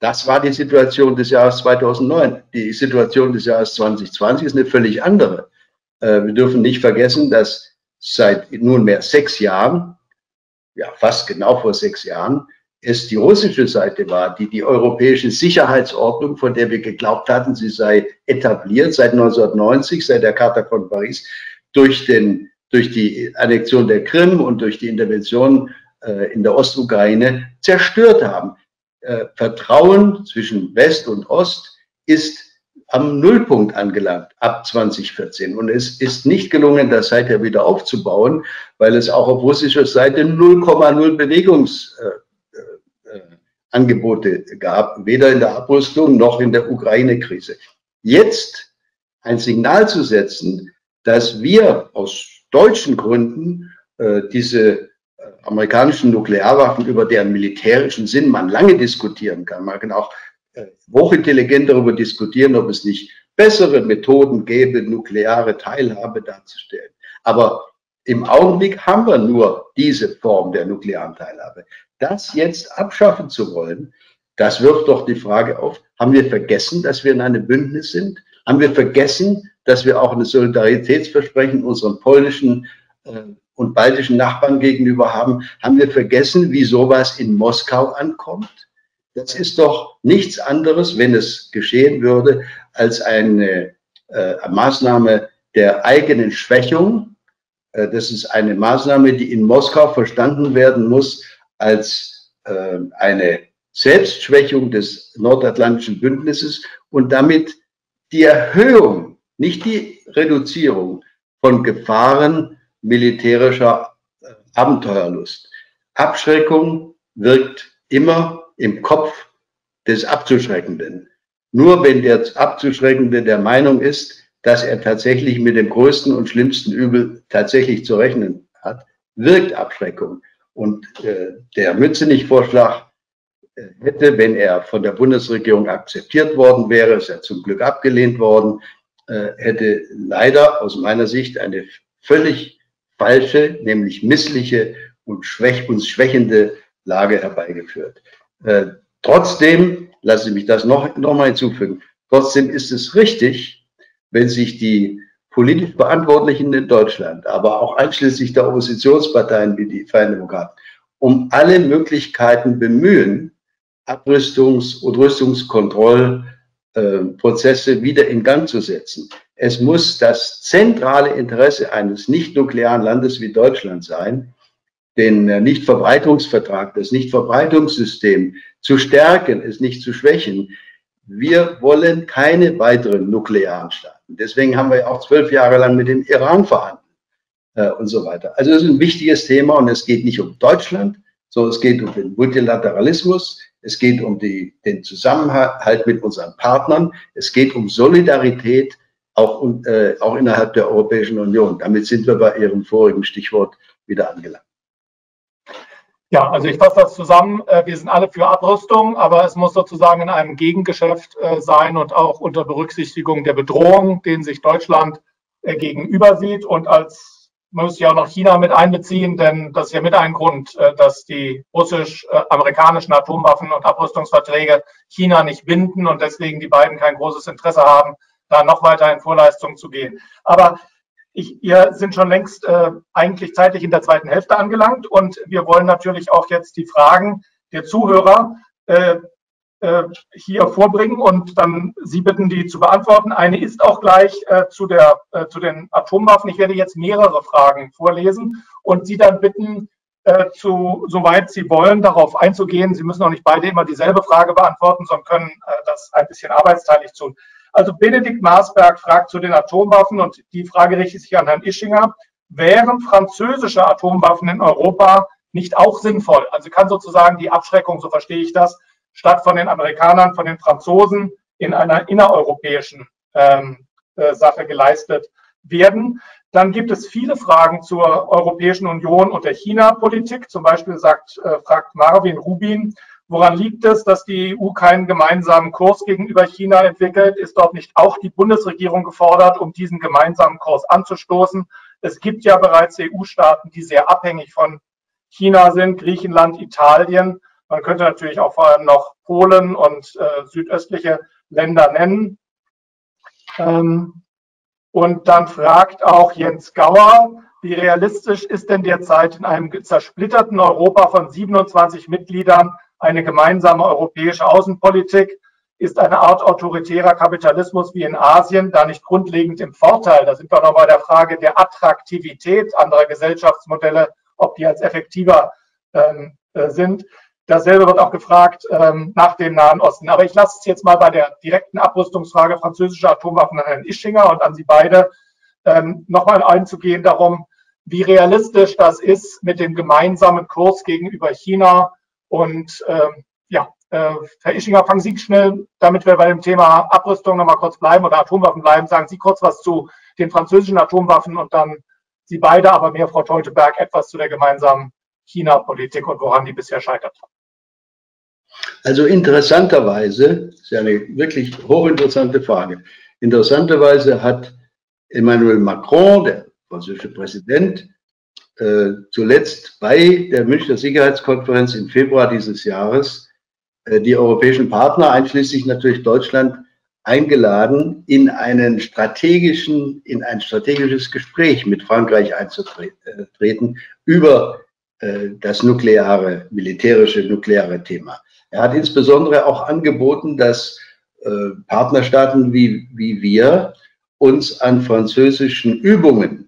Das war die Situation des Jahres 2009. Die Situation des Jahres 2020 ist eine völlig andere. Äh, wir dürfen nicht vergessen, dass seit nunmehr sechs Jahren, ja fast genau vor sechs Jahren, es die russische Seite war, die die europäische Sicherheitsordnung, von der wir geglaubt hatten, sie sei etabliert seit 1990, seit der Charta von Paris, durch, den, durch die Annexion der Krim und durch die Intervention äh, in der Ostukraine zerstört haben. Äh, Vertrauen zwischen West und Ost ist am Nullpunkt angelangt ab 2014. Und es ist nicht gelungen, das seither wieder aufzubauen, weil es auch auf russischer Seite 0,0 Bewegungsangebote äh, gab, weder in der Abrüstung noch in der Ukraine-Krise. Jetzt ein Signal zu setzen, dass wir aus deutschen Gründen äh, diese amerikanischen Nuklearwaffen, über deren militärischen Sinn man lange diskutieren kann. Man kann auch äh, hochintelligent darüber diskutieren, ob es nicht bessere Methoden gäbe, nukleare Teilhabe darzustellen. Aber im Augenblick haben wir nur diese Form der nuklearen Teilhabe. Das jetzt abschaffen zu wollen, das wirft doch die Frage auf, haben wir vergessen, dass wir in einem Bündnis sind? Haben wir vergessen, dass wir auch ein Solidaritätsversprechen unseren polnischen äh, und baltischen Nachbarn gegenüber haben, haben wir vergessen, wie sowas in Moskau ankommt? Das ist doch nichts anderes, wenn es geschehen würde, als eine äh, Maßnahme der eigenen Schwächung. Äh, das ist eine Maßnahme, die in Moskau verstanden werden muss als äh, eine Selbstschwächung des nordatlantischen Bündnisses und damit die Erhöhung, nicht die Reduzierung von Gefahren militärischer äh, Abenteuerlust. Abschreckung wirkt immer im Kopf des Abzuschreckenden. Nur wenn der Abzuschreckende der Meinung ist, dass er tatsächlich mit dem größten und schlimmsten Übel tatsächlich zu rechnen hat, wirkt Abschreckung. Und äh, der Mützenich-Vorschlag äh, hätte, wenn er von der Bundesregierung akzeptiert worden wäre, ist er zum Glück abgelehnt worden, äh, hätte leider aus meiner Sicht eine völlig falsche, nämlich missliche und schwäch, uns schwächende Lage herbeigeführt. Äh, trotzdem, lassen Sie mich das noch, noch mal hinzufügen, trotzdem ist es richtig, wenn sich die politisch Verantwortlichen in Deutschland, aber auch einschließlich der Oppositionsparteien wie die Freien Demokraten, um alle Möglichkeiten bemühen, Abrüstungs- und Rüstungskontrollprozesse wieder in Gang zu setzen. Es muss das zentrale Interesse eines nicht-nuklearen Landes wie Deutschland sein, den äh, Nichtverbreitungsvertrag, das Nichtverbreitungssystem zu stärken, es nicht zu schwächen. Wir wollen keine weiteren nuklearen Staaten. Deswegen haben wir auch zwölf Jahre lang mit dem Iran verhandelt äh, und so weiter. Also das ist ein wichtiges Thema und es geht nicht um Deutschland, sondern es geht um den Multilateralismus, es geht um die, den Zusammenhalt mit unseren Partnern, es geht um Solidarität auch, äh, auch innerhalb der Europäischen Union. Damit sind wir bei Ihrem vorigen Stichwort wieder angelangt. Ja, also ich fasse das zusammen. Äh, wir sind alle für Abrüstung, aber es muss sozusagen in einem Gegengeschäft äh, sein und auch unter Berücksichtigung der Bedrohung, denen sich Deutschland äh, gegenüber sieht. Und als muss ja auch noch China mit einbeziehen, denn das ist ja mit ein Grund, dass die russisch-amerikanischen Atomwaffen und Abrüstungsverträge China nicht binden und deswegen die beiden kein großes Interesse haben, da noch weiter in Vorleistung zu gehen. Aber ich, wir sind schon längst äh, eigentlich zeitlich in der zweiten Hälfte angelangt und wir wollen natürlich auch jetzt die Fragen der Zuhörer äh, äh, hier vorbringen und dann Sie bitten, die zu beantworten. Eine ist auch gleich äh, zu, der, äh, zu den Atomwaffen. Ich werde jetzt mehrere Fragen vorlesen und Sie dann bitten, äh, zu, soweit Sie wollen, darauf einzugehen. Sie müssen auch nicht beide immer dieselbe Frage beantworten, sondern können äh, das ein bisschen arbeitsteilig tun. Also Benedikt Maasberg fragt zu den Atomwaffen und die Frage richtet sich an Herrn Ischinger. Wären französische Atomwaffen in Europa nicht auch sinnvoll? Also kann sozusagen die Abschreckung, so verstehe ich das, statt von den Amerikanern, von den Franzosen in einer innereuropäischen ähm, äh, Sache geleistet werden. Dann gibt es viele Fragen zur Europäischen Union und der China-Politik. Zum Beispiel sagt, äh, fragt Marvin Rubin, woran liegt es, dass die EU keinen gemeinsamen Kurs gegenüber China entwickelt? Ist dort nicht auch die Bundesregierung gefordert, um diesen gemeinsamen Kurs anzustoßen? Es gibt ja bereits EU-Staaten, die sehr abhängig von China sind, Griechenland, Italien. Man könnte natürlich auch vor allem noch Polen und äh, südöstliche Länder nennen. Ähm, und dann fragt auch Jens Gauer, wie realistisch ist denn derzeit in einem zersplitterten Europa von 27 Mitgliedern eine gemeinsame europäische Außenpolitik? Ist eine Art autoritärer Kapitalismus wie in Asien da nicht grundlegend im Vorteil? Da sind wir noch bei der Frage der Attraktivität anderer Gesellschaftsmodelle, ob die als effektiver ähm, äh, sind. Dasselbe wird auch gefragt ähm, nach dem Nahen Osten. Aber ich lasse es jetzt mal bei der direkten Abrüstungsfrage französischer Atomwaffen an Herrn Ischinger und an Sie beide ähm, nochmal einzugehen darum, wie realistisch das ist mit dem gemeinsamen Kurs gegenüber China. Und ähm, ja, äh, Herr Ischinger, fangen Sie schnell, damit wir bei dem Thema Abrüstung nochmal kurz bleiben oder Atomwaffen bleiben, sagen Sie kurz was zu den französischen Atomwaffen und dann Sie beide, aber mehr Frau Teuteberg, etwas zu der gemeinsamen China-Politik und woran die bisher scheitert. Also interessanterweise, ist ja eine wirklich hochinteressante Frage. Interessanterweise hat Emmanuel Macron, der französische Präsident, äh, zuletzt bei der Münchner Sicherheitskonferenz im Februar dieses Jahres äh, die europäischen Partner, einschließlich natürlich Deutschland, eingeladen, in einen strategischen, in ein strategisches Gespräch mit Frankreich einzutreten über äh, das nukleare, militärische nukleare Thema. Er hat insbesondere auch angeboten, dass äh, Partnerstaaten wie, wie wir uns an französischen Übungen,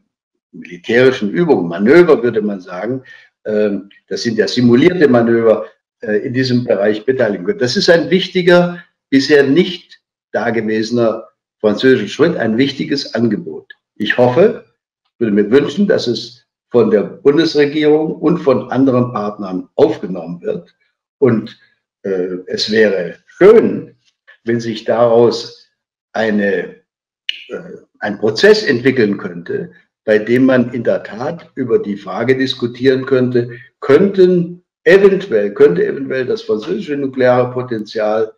militärischen Übungen, Manöver würde man sagen, äh, das sind ja simulierte Manöver, äh, in diesem Bereich beteiligen können. Das ist ein wichtiger, bisher nicht dagewesener französischer Schritt, ein wichtiges Angebot. Ich hoffe, würde mir wünschen, dass es von der Bundesregierung und von anderen Partnern aufgenommen wird und äh, es wäre schön, wenn sich daraus eine, äh, ein Prozess entwickeln könnte, bei dem man in der Tat über die Frage diskutieren könnte, könnten eventuell, könnte eventuell das französische nukleare Potenzial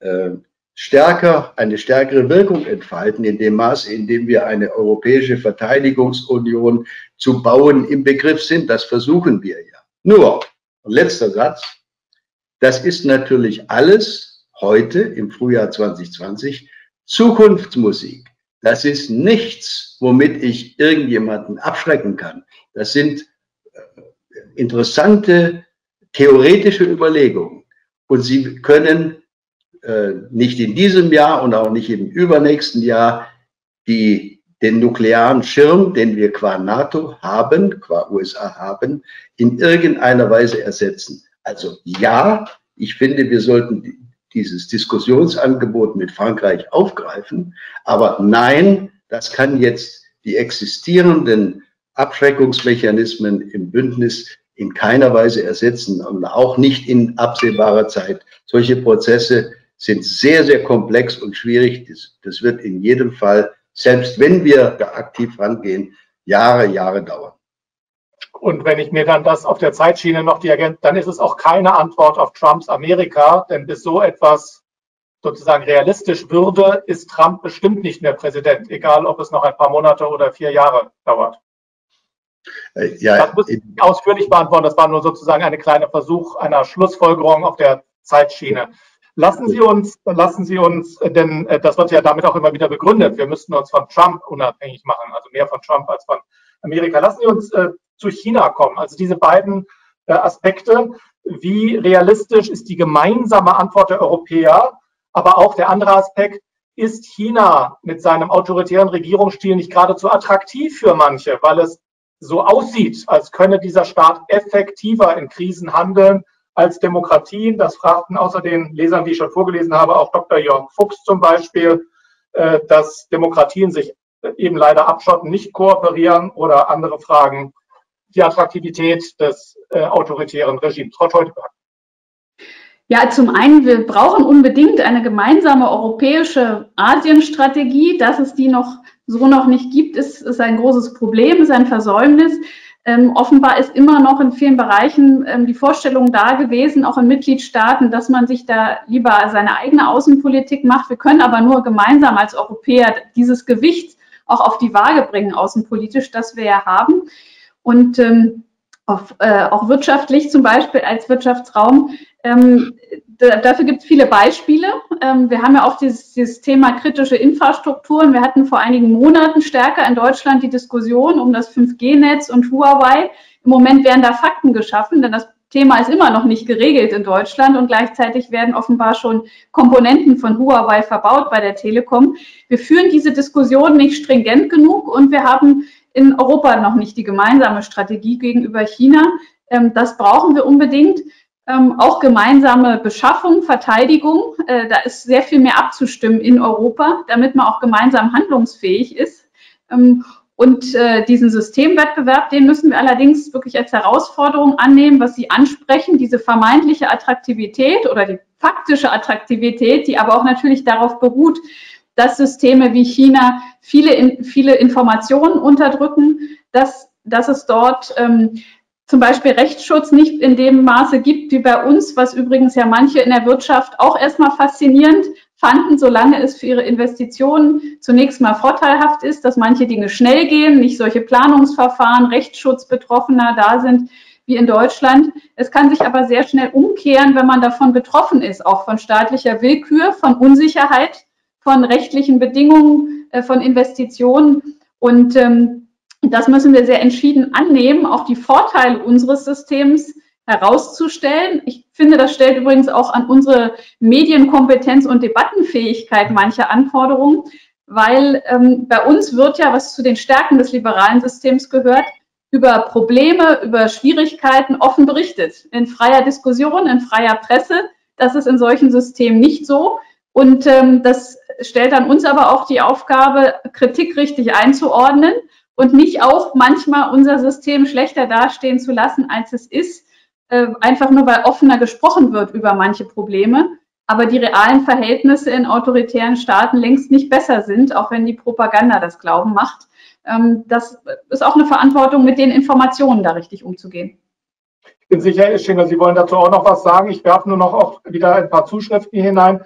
äh, stärker, eine stärkere Wirkung entfalten, in dem Maße, in dem wir eine europäische Verteidigungsunion zu bauen im Begriff sind. Das versuchen wir ja. Nur, letzter Satz, das ist natürlich alles heute im Frühjahr 2020 Zukunftsmusik. Das ist nichts, womit ich irgendjemanden abschrecken kann. Das sind äh, interessante theoretische Überlegungen. Und sie können äh, nicht in diesem Jahr und auch nicht im übernächsten Jahr die, den nuklearen Schirm, den wir qua NATO haben, qua USA haben, in irgendeiner Weise ersetzen. Also ja, ich finde, wir sollten dieses Diskussionsangebot mit Frankreich aufgreifen. Aber nein, das kann jetzt die existierenden Abschreckungsmechanismen im Bündnis in keiner Weise ersetzen und auch nicht in absehbarer Zeit. Solche Prozesse sind sehr, sehr komplex und schwierig. Das, das wird in jedem Fall, selbst wenn wir da aktiv rangehen, Jahre, Jahre dauern. Und wenn ich mir dann das auf der Zeitschiene noch die Agent, dann ist es auch keine Antwort auf Trumps Amerika, denn bis so etwas sozusagen realistisch würde, ist Trump bestimmt nicht mehr Präsident, egal ob es noch ein paar Monate oder vier Jahre dauert. Äh, ja, das muss ich ausführlich beantworten. Das war nur sozusagen eine kleine Versuch einer Schlussfolgerung auf der Zeitschiene. Lassen Sie uns, lassen Sie uns, denn äh, das wird ja damit auch immer wieder begründet. Wir müssten uns von Trump unabhängig machen, also mehr von Trump als von Amerika. Lassen Sie uns äh, zu China kommen. Also diese beiden äh, Aspekte. Wie realistisch ist die gemeinsame Antwort der Europäer? Aber auch der andere Aspekt, ist China mit seinem autoritären Regierungsstil nicht geradezu attraktiv für manche, weil es so aussieht, als könne dieser Staat effektiver in Krisen handeln als Demokratien. Das fragten außer den Lesern, die ich schon vorgelesen habe, auch Dr. Jörg Fuchs zum Beispiel, äh, dass Demokratien sich eben leider abschotten, nicht kooperieren oder andere Fragen die Attraktivität des äh, autoritären Regimes. Frau Teuteberg. Ja, zum einen, wir brauchen unbedingt eine gemeinsame europäische Asienstrategie. Dass es die noch so noch nicht gibt, ist, ist ein großes Problem, ist ein Versäumnis. Ähm, offenbar ist immer noch in vielen Bereichen ähm, die Vorstellung da gewesen, auch in Mitgliedstaaten, dass man sich da lieber seine eigene Außenpolitik macht. Wir können aber nur gemeinsam als Europäer dieses Gewicht auch auf die Waage bringen, außenpolitisch, das wir ja haben. Und ähm, auf, äh, auch wirtschaftlich zum Beispiel als Wirtschaftsraum. Ähm, dafür gibt es viele Beispiele. Ähm, wir haben ja auch dieses, dieses, Thema kritische Infrastrukturen. Wir hatten vor einigen Monaten stärker in Deutschland die Diskussion um das 5G-Netz und Huawei. Im Moment werden da Fakten geschaffen, denn das Thema ist immer noch nicht geregelt in Deutschland und gleichzeitig werden offenbar schon Komponenten von Huawei verbaut bei der Telekom. Wir führen diese Diskussion nicht stringent genug und wir haben in Europa noch nicht die gemeinsame Strategie gegenüber China. Ähm, das brauchen wir unbedingt. Ähm, auch gemeinsame Beschaffung, Verteidigung, äh, da ist sehr viel mehr abzustimmen in Europa, damit man auch gemeinsam handlungsfähig ist. Ähm, und äh, diesen Systemwettbewerb, den müssen wir allerdings wirklich als Herausforderung annehmen, was Sie ansprechen, diese vermeintliche Attraktivität oder die faktische Attraktivität, die aber auch natürlich darauf beruht, dass Systeme wie China viele, viele Informationen unterdrücken, dass, dass es dort ähm, zum Beispiel Rechtsschutz nicht in dem Maße gibt wie bei uns, was übrigens ja manche in der Wirtschaft auch erstmal faszinierend fanden, solange es für ihre Investitionen zunächst mal vorteilhaft ist, dass manche Dinge schnell gehen, nicht solche Planungsverfahren, Rechtsschutz Betroffener da sind wie in Deutschland. Es kann sich aber sehr schnell umkehren, wenn man davon betroffen ist, auch von staatlicher Willkür, von Unsicherheit von rechtlichen Bedingungen, äh, von Investitionen. Und ähm, das müssen wir sehr entschieden annehmen, auch die Vorteile unseres Systems herauszustellen. Ich finde, das stellt übrigens auch an unsere Medienkompetenz und Debattenfähigkeit manche Anforderungen, weil ähm, bei uns wird ja, was zu den Stärken des liberalen Systems gehört, über Probleme, über Schwierigkeiten offen berichtet. In freier Diskussion, in freier Presse. Das ist in solchen Systemen nicht so. Und ähm, das stellt dann uns aber auch die Aufgabe, Kritik richtig einzuordnen und nicht auch manchmal unser System schlechter dastehen zu lassen, als es ist, äh, einfach nur weil offener gesprochen wird über manche Probleme, aber die realen Verhältnisse in autoritären Staaten längst nicht besser sind, auch wenn die Propaganda das Glauben macht. Ähm, das ist auch eine Verantwortung, mit den Informationen da richtig umzugehen. Ich bin sicher, Herr Ischinger, Sie wollen dazu auch noch was sagen. Ich werfe nur noch auch wieder ein paar Zuschriften hinein.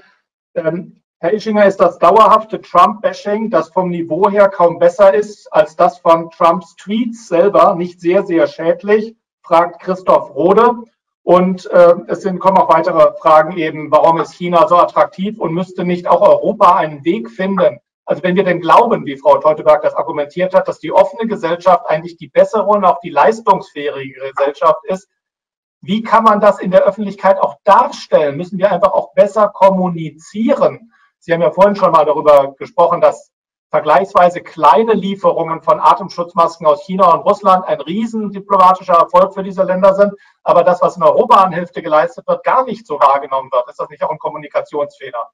Ähm, Herr Ischinger, ist das dauerhafte Trump-Bashing, das vom Niveau her kaum besser ist als das von Trumps Tweets selber, nicht sehr, sehr schädlich? fragt Christoph Rode. Und äh, es sind, kommen auch weitere Fragen eben, warum ist China so attraktiv und müsste nicht auch Europa einen Weg finden? Also wenn wir denn glauben, wie Frau Teuteberg das argumentiert hat, dass die offene Gesellschaft eigentlich die bessere und auch die leistungsfähige Gesellschaft ist, wie kann man das in der Öffentlichkeit auch darstellen? Müssen wir einfach auch besser kommunizieren? Sie haben ja vorhin schon mal darüber gesprochen, dass vergleichsweise kleine Lieferungen von Atemschutzmasken aus China und Russland ein riesen diplomatischer Erfolg für diese Länder sind, aber das, was in Europa an Hilfe geleistet wird, gar nicht so wahrgenommen wird. Ist das nicht auch ein Kommunikationsfehler?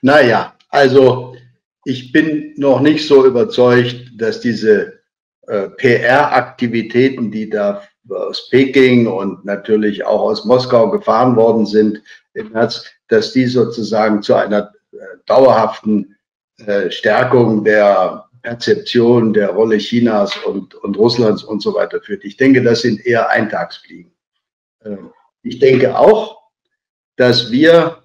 Naja, also ich bin noch nicht so überzeugt, dass diese äh, PR-Aktivitäten, die da aus Peking und natürlich auch aus Moskau gefahren worden sind im März, dass die sozusagen zu einer äh, dauerhaften äh, Stärkung der Perzeption der Rolle Chinas und, und Russlands und so weiter führt. Ich denke, das sind eher Eintagsfliegen. Äh, ich denke auch, dass wir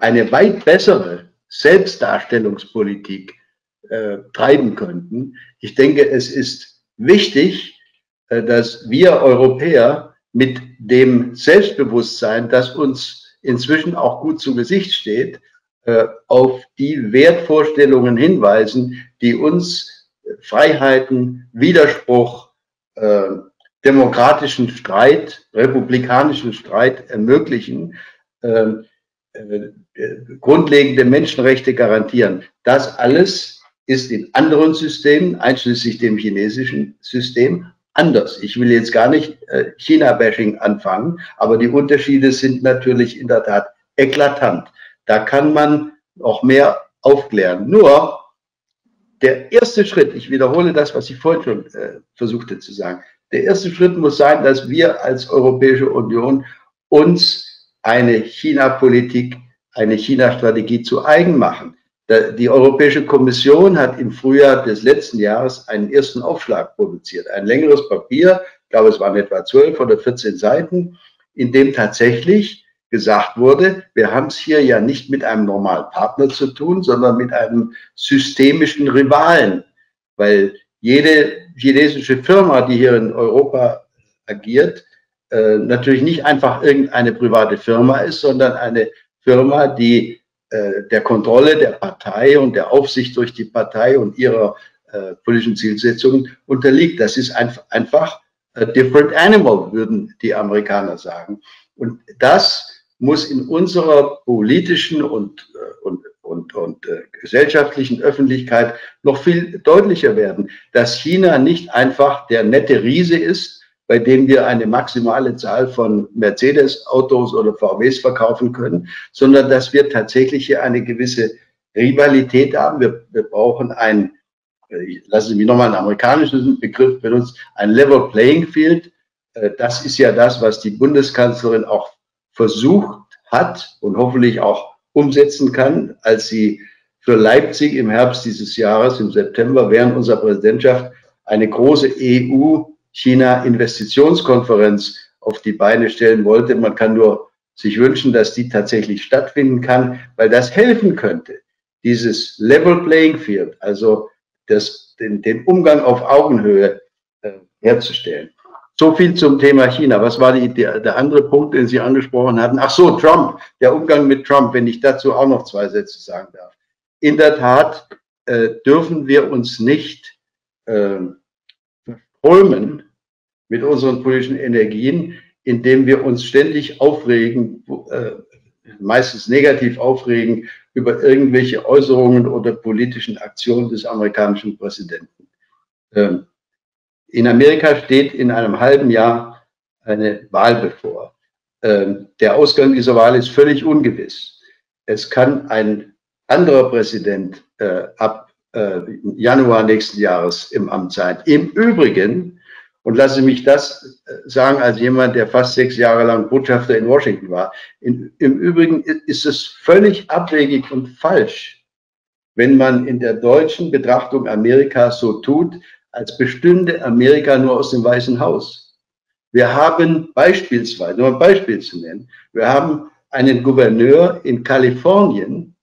eine weit bessere Selbstdarstellungspolitik treiben könnten. Ich denke, es ist wichtig, äh, dass wir Europäer mit dem Selbstbewusstsein, das uns inzwischen auch gut zu Gesicht steht, äh, auf die Wertvorstellungen hinweisen, die uns Freiheiten, Widerspruch, äh, demokratischen Streit, republikanischen Streit ermöglichen, ähm, grundlegende Menschenrechte garantieren. Das alles ist in anderen Systemen, einschließlich dem chinesischen System, anders. Ich will jetzt gar nicht äh, China-Bashing anfangen, aber die Unterschiede sind natürlich in der Tat eklatant. Da kann man auch mehr aufklären. Nur der erste Schritt, ich wiederhole das, was ich vorhin schon äh, versuchte zu sagen, der erste Schritt muss sein, dass wir als Europäische Union uns eine China-Politik, eine China-Strategie zu eigen machen. Die Europäische Kommission hat im Frühjahr des letzten Jahres einen ersten Aufschlag produziert. Ein längeres Papier, ich glaube, es waren etwa 12 oder 14 Seiten, in dem tatsächlich gesagt wurde, wir haben es hier ja nicht mit einem normalen Partner zu tun, sondern mit einem systemischen Rivalen, weil jede chinesische Firma, die hier in Europa agiert, äh, natürlich nicht einfach irgendeine private Firma ist, sondern eine Firma, die der Kontrolle der Partei und der Aufsicht durch die Partei und ihrer äh, politischen Zielsetzungen unterliegt. Das ist einfach, einfach a different animal, würden die Amerikaner sagen. Und das muss in unserer politischen und, äh, und, und, und äh, gesellschaftlichen Öffentlichkeit noch viel deutlicher werden, dass China nicht einfach der nette Riese ist, bei denen wir eine maximale Zahl von Mercedes-Autos oder VWs verkaufen können, sondern dass wir tatsächlich hier eine gewisse Rivalität haben. Wir, wir brauchen ein, äh, lassen Sie mich nochmal einen amerikanischen Begriff benutzen, ein Level Playing Field. Äh, das ist ja das, was die Bundeskanzlerin auch versucht hat und hoffentlich auch umsetzen kann, als sie für Leipzig im Herbst dieses Jahres, im September, während unserer Präsidentschaft, eine große EU China-Investitionskonferenz auf die Beine stellen wollte. Man kann nur sich wünschen, dass die tatsächlich stattfinden kann, weil das helfen könnte, dieses Level Playing Field, also das, den, den Umgang auf Augenhöhe äh, herzustellen. So viel zum Thema China. Was war die, der, der andere Punkt, den Sie angesprochen hatten? Ach so, Trump, der Umgang mit Trump, wenn ich dazu auch noch zwei Sätze sagen darf. In der Tat äh, dürfen wir uns nicht äh, Holmen mit unseren politischen Energien, indem wir uns ständig aufregen, äh, meistens negativ aufregen über irgendwelche Äußerungen oder politischen Aktionen des amerikanischen Präsidenten. Ähm, in Amerika steht in einem halben Jahr eine Wahl bevor. Ähm, der Ausgang dieser Wahl ist völlig ungewiss. Es kann ein anderer Präsident äh, ab äh, Januar nächsten Jahres im Amt sein. Im Übrigen, und lasse mich das äh, sagen als jemand, der fast sechs Jahre lang Botschafter in Washington war, in, im Übrigen ist es völlig abwegig und falsch, wenn man in der deutschen Betrachtung Amerikas so tut, als bestünde Amerika nur aus dem Weißen Haus. Wir haben beispielsweise, nur ein Beispiel zu nennen, wir haben einen Gouverneur in Kalifornien,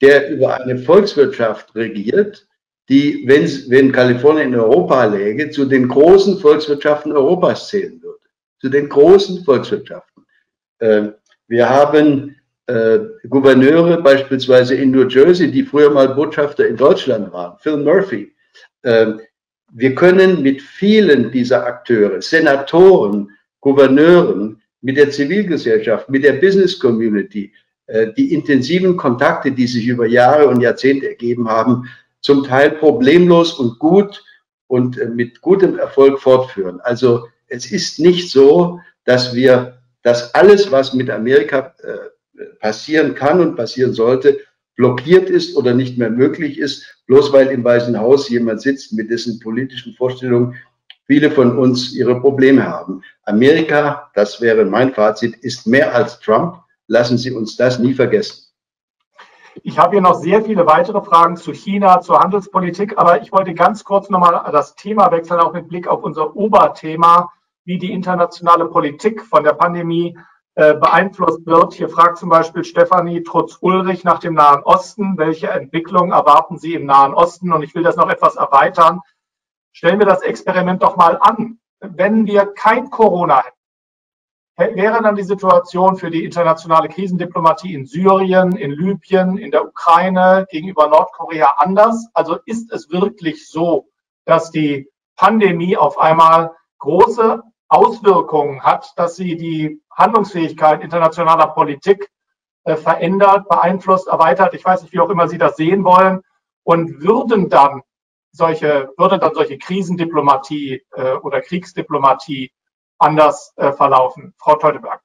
der über eine Volkswirtschaft regiert, die, wenn, Kalifornien in Europa läge, zu den großen Volkswirtschaften Europas zählen würde. Zu den großen Volkswirtschaften. Äh, wir haben äh, Gouverneure beispielsweise in New Jersey, die früher mal Botschafter in Deutschland waren, Phil Murphy. Äh, wir können mit vielen dieser Akteure, Senatoren, Gouverneuren, mit der Zivilgesellschaft, mit der Business Community, die intensiven Kontakte, die sich über Jahre und Jahrzehnte ergeben haben, zum Teil problemlos und gut und äh, mit gutem Erfolg fortführen. Also es ist nicht so, dass wir, dass alles, was mit Amerika äh, passieren kann und passieren sollte, blockiert ist oder nicht mehr möglich ist, bloß weil im Weißen Haus jemand sitzt, mit dessen politischen Vorstellungen viele von uns ihre Probleme haben. Amerika, das wäre mein Fazit, ist mehr als Trump Lassen Sie uns das nie vergessen. Ich habe hier noch sehr viele weitere Fragen zu China, zur Handelspolitik, aber ich wollte ganz kurz nochmal das Thema wechseln, auch mit Blick auf unser Oberthema, wie die internationale Politik von der Pandemie äh, beeinflusst wird. Hier fragt zum Beispiel Stefanie Trutz-Ulrich nach dem Nahen Osten. Welche Entwicklung erwarten Sie im Nahen Osten? Und ich will das noch etwas erweitern. stellen wir das Experiment doch mal an. Wenn wir kein Corona hätten, wäre dann die Situation für die internationale Krisendiplomatie in Syrien, in Libyen, in der Ukraine gegenüber Nordkorea anders? Also ist es wirklich so, dass die Pandemie auf einmal große Auswirkungen hat, dass sie die Handlungsfähigkeit internationaler Politik äh, verändert, beeinflusst, erweitert. Ich weiß nicht, wie auch immer Sie das sehen wollen. Und würden dann solche, würde dann solche Krisendiplomatie äh, oder Kriegsdiplomatie anders äh, verlaufen? Frau Teuteberg.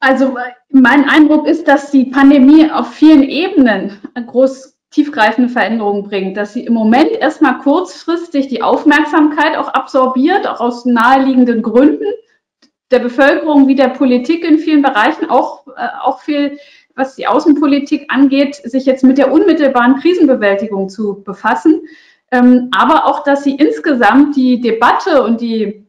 Also mein Eindruck ist, dass die Pandemie auf vielen Ebenen groß tiefgreifende Veränderungen bringt, dass sie im Moment erstmal kurzfristig die Aufmerksamkeit auch absorbiert, auch aus naheliegenden Gründen der Bevölkerung wie der Politik in vielen Bereichen, auch, äh, auch viel, was die Außenpolitik angeht, sich jetzt mit der unmittelbaren Krisenbewältigung zu befassen. Ähm, aber auch, dass sie insgesamt die Debatte und die,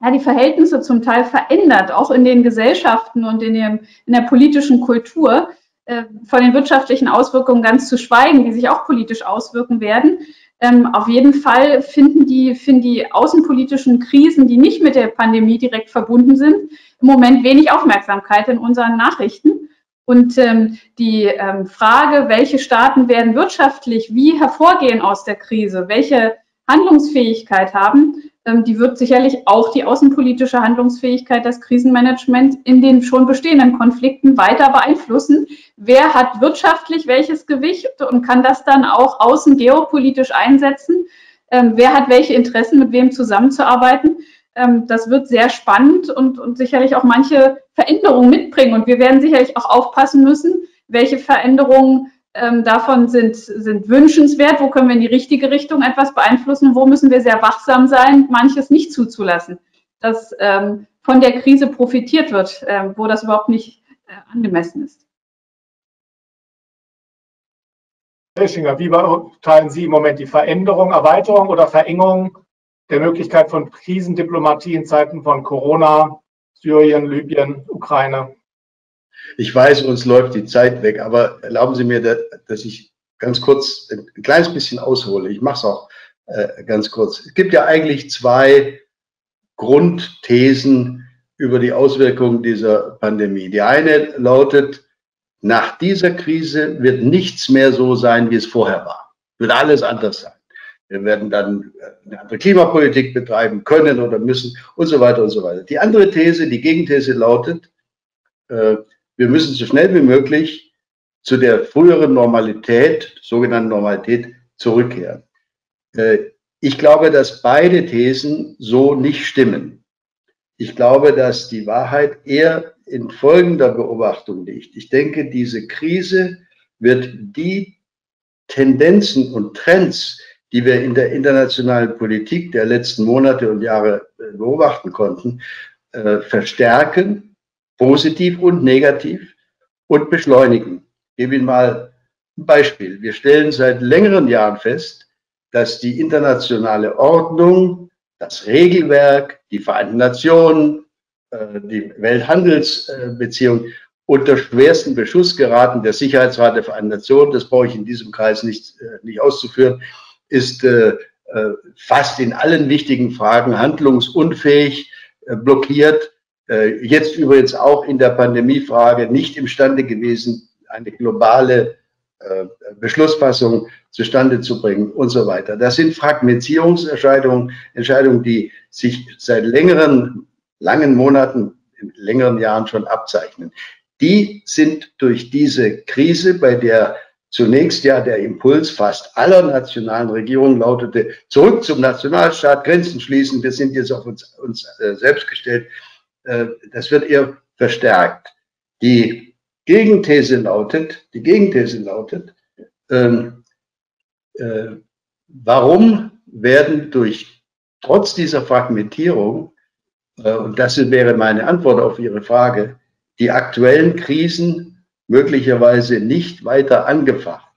ja, die Verhältnisse zum Teil verändert, auch in den Gesellschaften und in, dem, in der politischen Kultur. Äh, von den wirtschaftlichen Auswirkungen ganz zu schweigen, die sich auch politisch auswirken werden. Ähm, auf jeden Fall finden die, finden die außenpolitischen Krisen, die nicht mit der Pandemie direkt verbunden sind, im Moment wenig Aufmerksamkeit in unseren Nachrichten. Und ähm, die ähm, Frage, welche Staaten werden wirtschaftlich wie hervorgehen aus der Krise, welche Handlungsfähigkeit haben, ähm, die wird sicherlich auch die außenpolitische Handlungsfähigkeit, das Krisenmanagement in den schon bestehenden Konflikten weiter beeinflussen. Wer hat wirtschaftlich welches Gewicht und kann das dann auch außen geopolitisch einsetzen? Ähm, wer hat welche Interessen, mit wem zusammenzuarbeiten? Ähm, das wird sehr spannend und, und sicherlich auch manche Veränderungen mitbringen. Und wir werden sicherlich auch aufpassen müssen, welche Veränderungen ähm, davon sind, sind wünschenswert, wo können wir in die richtige Richtung etwas beeinflussen, wo müssen wir sehr wachsam sein, manches nicht zuzulassen, dass ähm, von der Krise profitiert wird, äh, wo das überhaupt nicht äh, angemessen ist. Herr Schinger, wie beurteilen Sie im Moment die Veränderung, Erweiterung oder Verengung der Möglichkeit von Krisendiplomatie in Zeiten von Corona, Syrien, Libyen, Ukraine? Ich weiß, uns läuft die Zeit weg, aber erlauben Sie mir, dass ich ganz kurz ein kleines bisschen aushole. Ich mache es auch äh, ganz kurz. Es gibt ja eigentlich zwei Grundthesen über die Auswirkungen dieser Pandemie. Die eine lautet, nach dieser Krise wird nichts mehr so sein, wie es vorher war. Wird alles anders sein. Wir werden dann eine andere Klimapolitik betreiben können oder müssen und so weiter und so weiter. Die andere These, die Gegenthese lautet, äh, wir müssen so schnell wie möglich zu der früheren Normalität, sogenannten Normalität, zurückkehren. Äh, ich glaube, dass beide Thesen so nicht stimmen. Ich glaube, dass die Wahrheit eher in folgender Beobachtung liegt. Ich denke, diese Krise wird die Tendenzen und Trends, die wir in der internationalen Politik der letzten Monate und Jahre äh, beobachten konnten, äh, verstärken positiv und negativ und beschleunigen. Ich gebe Ihnen mal ein Beispiel. Wir stellen seit längeren Jahren fest, dass die internationale Ordnung, das Regelwerk, die Vereinten Nationen, äh, die Welthandelsbeziehungen unter schwersten Beschuss geraten. Der Sicherheitsrat der Vereinten Nationen, das brauche ich in diesem Kreis nicht, äh, nicht auszuführen, ist äh, fast in allen wichtigen Fragen handlungsunfähig, blockiert äh, jetzt übrigens auch in der Pandemiefrage nicht imstande gewesen, eine globale äh, Beschlussfassung zustande zu bringen und so weiter. Das sind Fragmentierungserscheinungen, Entscheidungen, die sich seit längeren, langen Monaten, in längeren Jahren schon abzeichnen. Die sind durch diese Krise, bei der zunächst ja der Impuls fast aller nationalen Regierungen lautete, zurück zum Nationalstaat, Grenzen schließen, wir sind jetzt auf uns, uns äh, selbst gestellt, äh, das wird eher verstärkt. Die Gegenthese lautet, die Gegenthese lautet, ähm, äh, warum werden durch trotz dieser Fragmentierung, äh, und das wäre meine Antwort auf Ihre Frage, die aktuellen Krisen möglicherweise nicht weiter angefacht.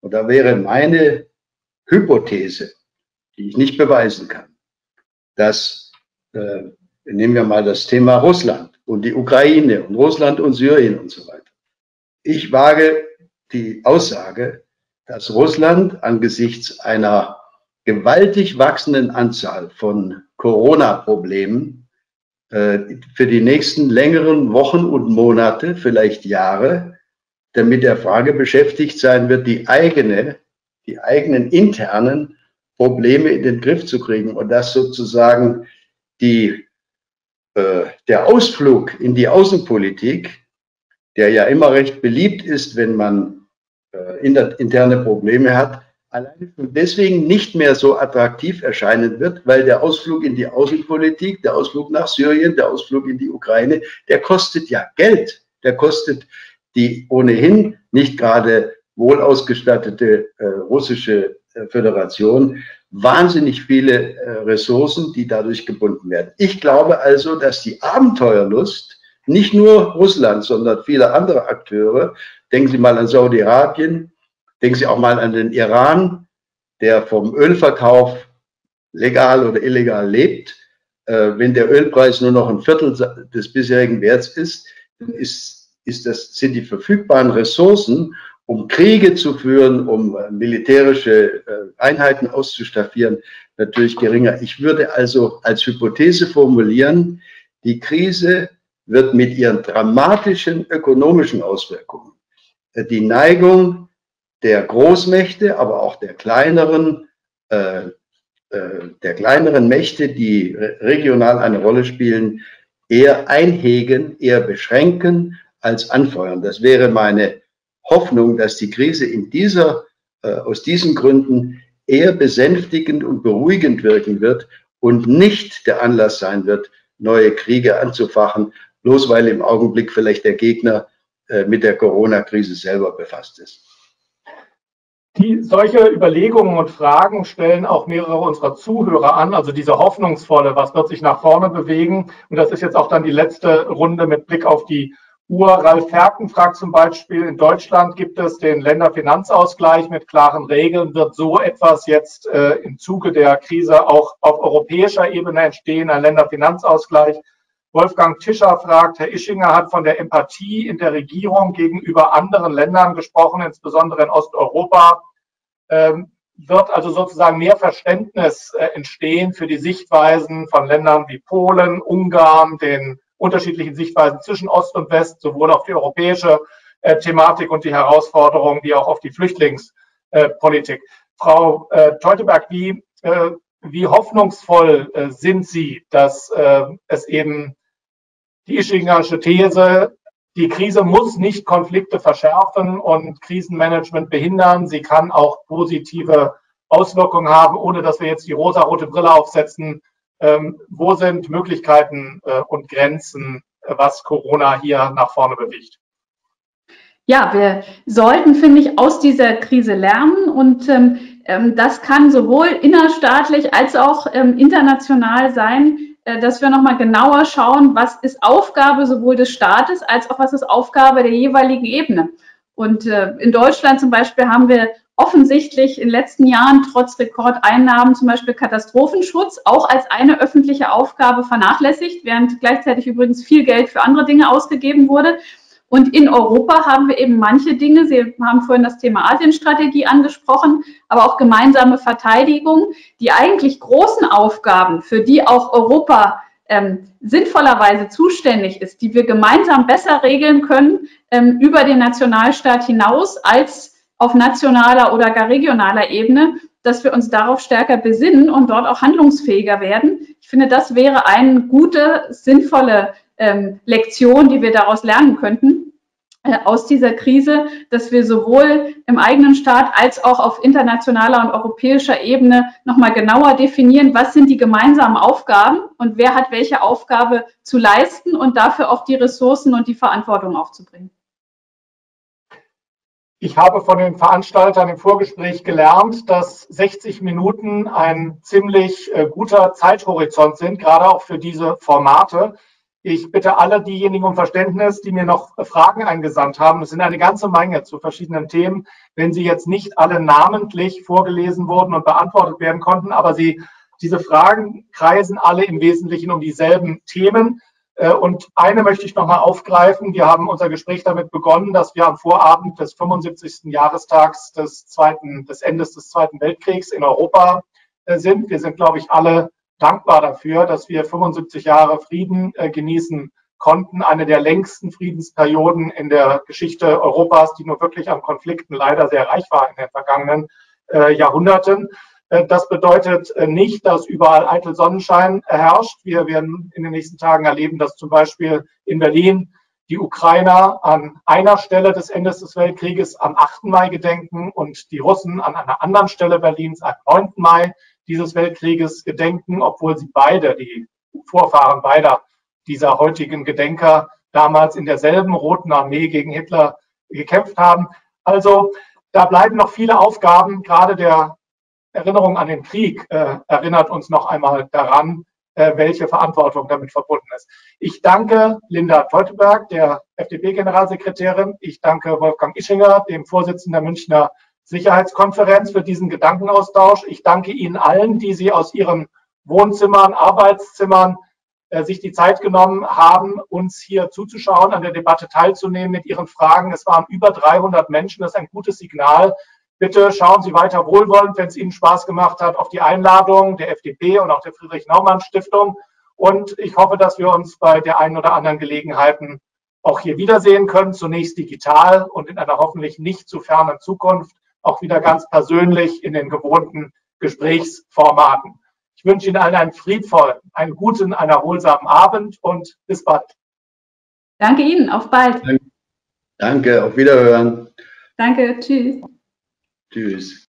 Und da wäre meine Hypothese, die ich nicht beweisen kann, dass äh, nehmen wir mal das Thema Russland und die Ukraine und Russland und Syrien und so weiter. Ich wage die Aussage, dass Russland angesichts einer gewaltig wachsenden Anzahl von Corona-Problemen für die nächsten längeren Wochen und Monate, vielleicht Jahre, damit der Frage beschäftigt sein wird, die eigene, die eigenen internen Probleme in den Griff zu kriegen und dass sozusagen die, äh, der Ausflug in die Außenpolitik, der ja immer recht beliebt ist, wenn man äh, interne Probleme hat, alleine schon deswegen nicht mehr so attraktiv erscheinen wird, weil der Ausflug in die Außenpolitik, der Ausflug nach Syrien, der Ausflug in die Ukraine, der kostet ja Geld. Der kostet die ohnehin nicht gerade wohl ausgestattete äh, russische äh, Föderation wahnsinnig viele äh, Ressourcen, die dadurch gebunden werden. Ich glaube also, dass die Abenteuerlust nicht nur Russland, sondern viele andere Akteure, denken Sie mal an Saudi-Arabien, denken Sie auch mal an den Iran, der vom Ölverkauf legal oder illegal lebt. Äh, wenn der Ölpreis nur noch ein Viertel des bisherigen Werts ist, dann ist, ist das, sind die verfügbaren Ressourcen um Kriege zu führen, um äh, militärische äh, Einheiten auszustaffieren, natürlich geringer. Ich würde also als Hypothese formulieren, die Krise wird mit ihren dramatischen ökonomischen Auswirkungen die Neigung der Großmächte, aber auch der kleineren, äh, äh, der kleineren Mächte, die regional eine Rolle spielen, eher einhegen, eher beschränken als anfeuern. Das wäre meine Hoffnung, dass die Krise in dieser, äh, aus diesen Gründen eher besänftigend und beruhigend wirken wird und nicht der Anlass sein wird, neue Kriege anzufachen, bloß weil im Augenblick vielleicht der Gegner äh, mit der Corona-Krise selber befasst ist. Die, solche Überlegungen und Fragen stellen auch mehrere unserer Zuhörer an, also diese hoffnungsvolle, was wird sich nach vorne bewegen. Und das ist jetzt auch dann die letzte Runde mit Blick auf die Uhr. Ralf Ferken fragt zum Beispiel, in Deutschland gibt es den Länderfinanzausgleich mit klaren Regeln. Wird so etwas jetzt äh, im Zuge der Krise auch auf europäischer Ebene entstehen, ein Länderfinanzausgleich? Wolfgang Tischer fragt, Herr Ischinger hat von der Empathie in der Regierung gegenüber anderen Ländern gesprochen, insbesondere in Osteuropa. Ähm, wird also sozusagen mehr Verständnis äh, entstehen für die Sichtweisen von Ländern wie Polen, Ungarn, den unterschiedlichen Sichtweisen zwischen Ost und West, sowohl auf die europäische äh, Thematik und die Herausforderungen, wie auch auf die Flüchtlingspolitik. Äh, Frau äh, Teuteberg, wie, äh, wie hoffnungsvoll äh, sind Sie, dass äh, es eben die Ischingersche These, die Krise muss nicht Konflikte verschärfen und Krisenmanagement behindern. Sie kann auch positive Auswirkungen haben, ohne dass wir jetzt die rosa-rote Brille aufsetzen, ähm, wo sind Möglichkeiten äh, und Grenzen, was Corona hier nach vorne bewegt? Ja, wir sollten, finde ich, aus dieser Krise lernen und ähm, ähm, das kann sowohl innerstaatlich als auch ähm, international sein, dass wir nochmal genauer schauen, was ist Aufgabe sowohl des Staates als auch was ist Aufgabe der jeweiligen Ebene. Und äh, in Deutschland zum Beispiel haben wir offensichtlich in den letzten Jahren trotz Rekordeinnahmen zum Beispiel Katastrophenschutz auch als eine öffentliche Aufgabe vernachlässigt, während gleichzeitig übrigens viel Geld für andere Dinge ausgegeben wurde. Und in Europa haben wir eben manche Dinge, Sie haben vorhin das Thema Asienstrategie angesprochen, aber auch gemeinsame Verteidigung, die eigentlich großen Aufgaben, für die auch Europa ähm, sinnvollerweise zuständig ist, die wir gemeinsam besser regeln können ähm, über den Nationalstaat hinaus als auf nationaler oder gar regionaler Ebene, dass wir uns darauf stärker besinnen und dort auch handlungsfähiger werden. Ich finde, das wäre eine gute, sinnvolle ähm, Lektion, die wir daraus lernen könnten äh, aus dieser Krise, dass wir sowohl im eigenen Staat als auch auf internationaler und europäischer Ebene nochmal genauer definieren, was sind die gemeinsamen Aufgaben und wer hat welche Aufgabe zu leisten und dafür auch die Ressourcen und die Verantwortung aufzubringen. Ich habe von den Veranstaltern im Vorgespräch gelernt, dass 60 Minuten ein ziemlich äh, guter Zeithorizont sind, gerade auch für diese Formate. Ich bitte alle diejenigen um Verständnis, die mir noch Fragen eingesandt haben. Es sind eine ganze Menge zu verschiedenen Themen. Wenn sie jetzt nicht alle namentlich vorgelesen wurden und beantwortet werden konnten, aber sie, diese Fragen kreisen alle im Wesentlichen um dieselben Themen. Äh, und eine möchte ich nochmal aufgreifen. Wir haben unser Gespräch damit begonnen, dass wir am Vorabend des 75. Jahrestags des, zweiten, des Endes des Zweiten Weltkriegs in Europa äh, sind. Wir sind, glaube ich, alle dankbar dafür, dass wir 75 Jahre Frieden äh, genießen konnten. Eine der längsten Friedensperioden in der Geschichte Europas, die nur wirklich an Konflikten leider sehr reich war in den vergangenen Jahrhunderten. Äh, das bedeutet äh, nicht, dass überall eitel Sonnenschein herrscht. Wir werden in den nächsten Tagen erleben, dass zum Beispiel in Berlin die Ukrainer an einer Stelle des Endes des Weltkrieges am 8. Mai gedenken und die Russen an einer anderen Stelle Berlins am 9. Mai dieses Weltkrieges gedenken, obwohl sie beide, die Vorfahren beider dieser heutigen Gedenker, damals in derselben Roten Armee gegen Hitler gekämpft haben. Also da bleiben noch viele Aufgaben. Gerade der Erinnerung an den Krieg äh, erinnert uns noch einmal daran, äh, welche Verantwortung damit verbunden ist. Ich danke Linda Teuteberg, der FDP-Generalsekretärin. Ich danke Wolfgang Ischinger, dem Vorsitzenden der Münchner Sicherheitskonferenz, für diesen Gedankenaustausch. Ich danke Ihnen allen, die Sie aus Ihren Wohnzimmern, Arbeitszimmern äh, sich die Zeit genommen haben, uns hier zuzuschauen, an der Debatte teilzunehmen mit Ihren Fragen. Es waren über 300 Menschen. Das ist ein gutes Signal Bitte schauen Sie weiter wohlwollend, wenn es Ihnen Spaß gemacht hat, auf die Einladung der FDP und auch der Friedrich-Naumann-Stiftung. Und ich hoffe, dass wir uns bei der einen oder anderen Gelegenheiten auch hier wiedersehen können, zunächst digital und in einer hoffentlich nicht zu fernen Zukunft auch wieder ganz persönlich in den gewohnten Gesprächsformaten. Ich wünsche Ihnen allen einen friedvollen, einen guten, einen erholsamen Abend und bis bald. Danke Ihnen, auf bald. Danke, auf Wiederhören. Danke, tschüss. Tschüss.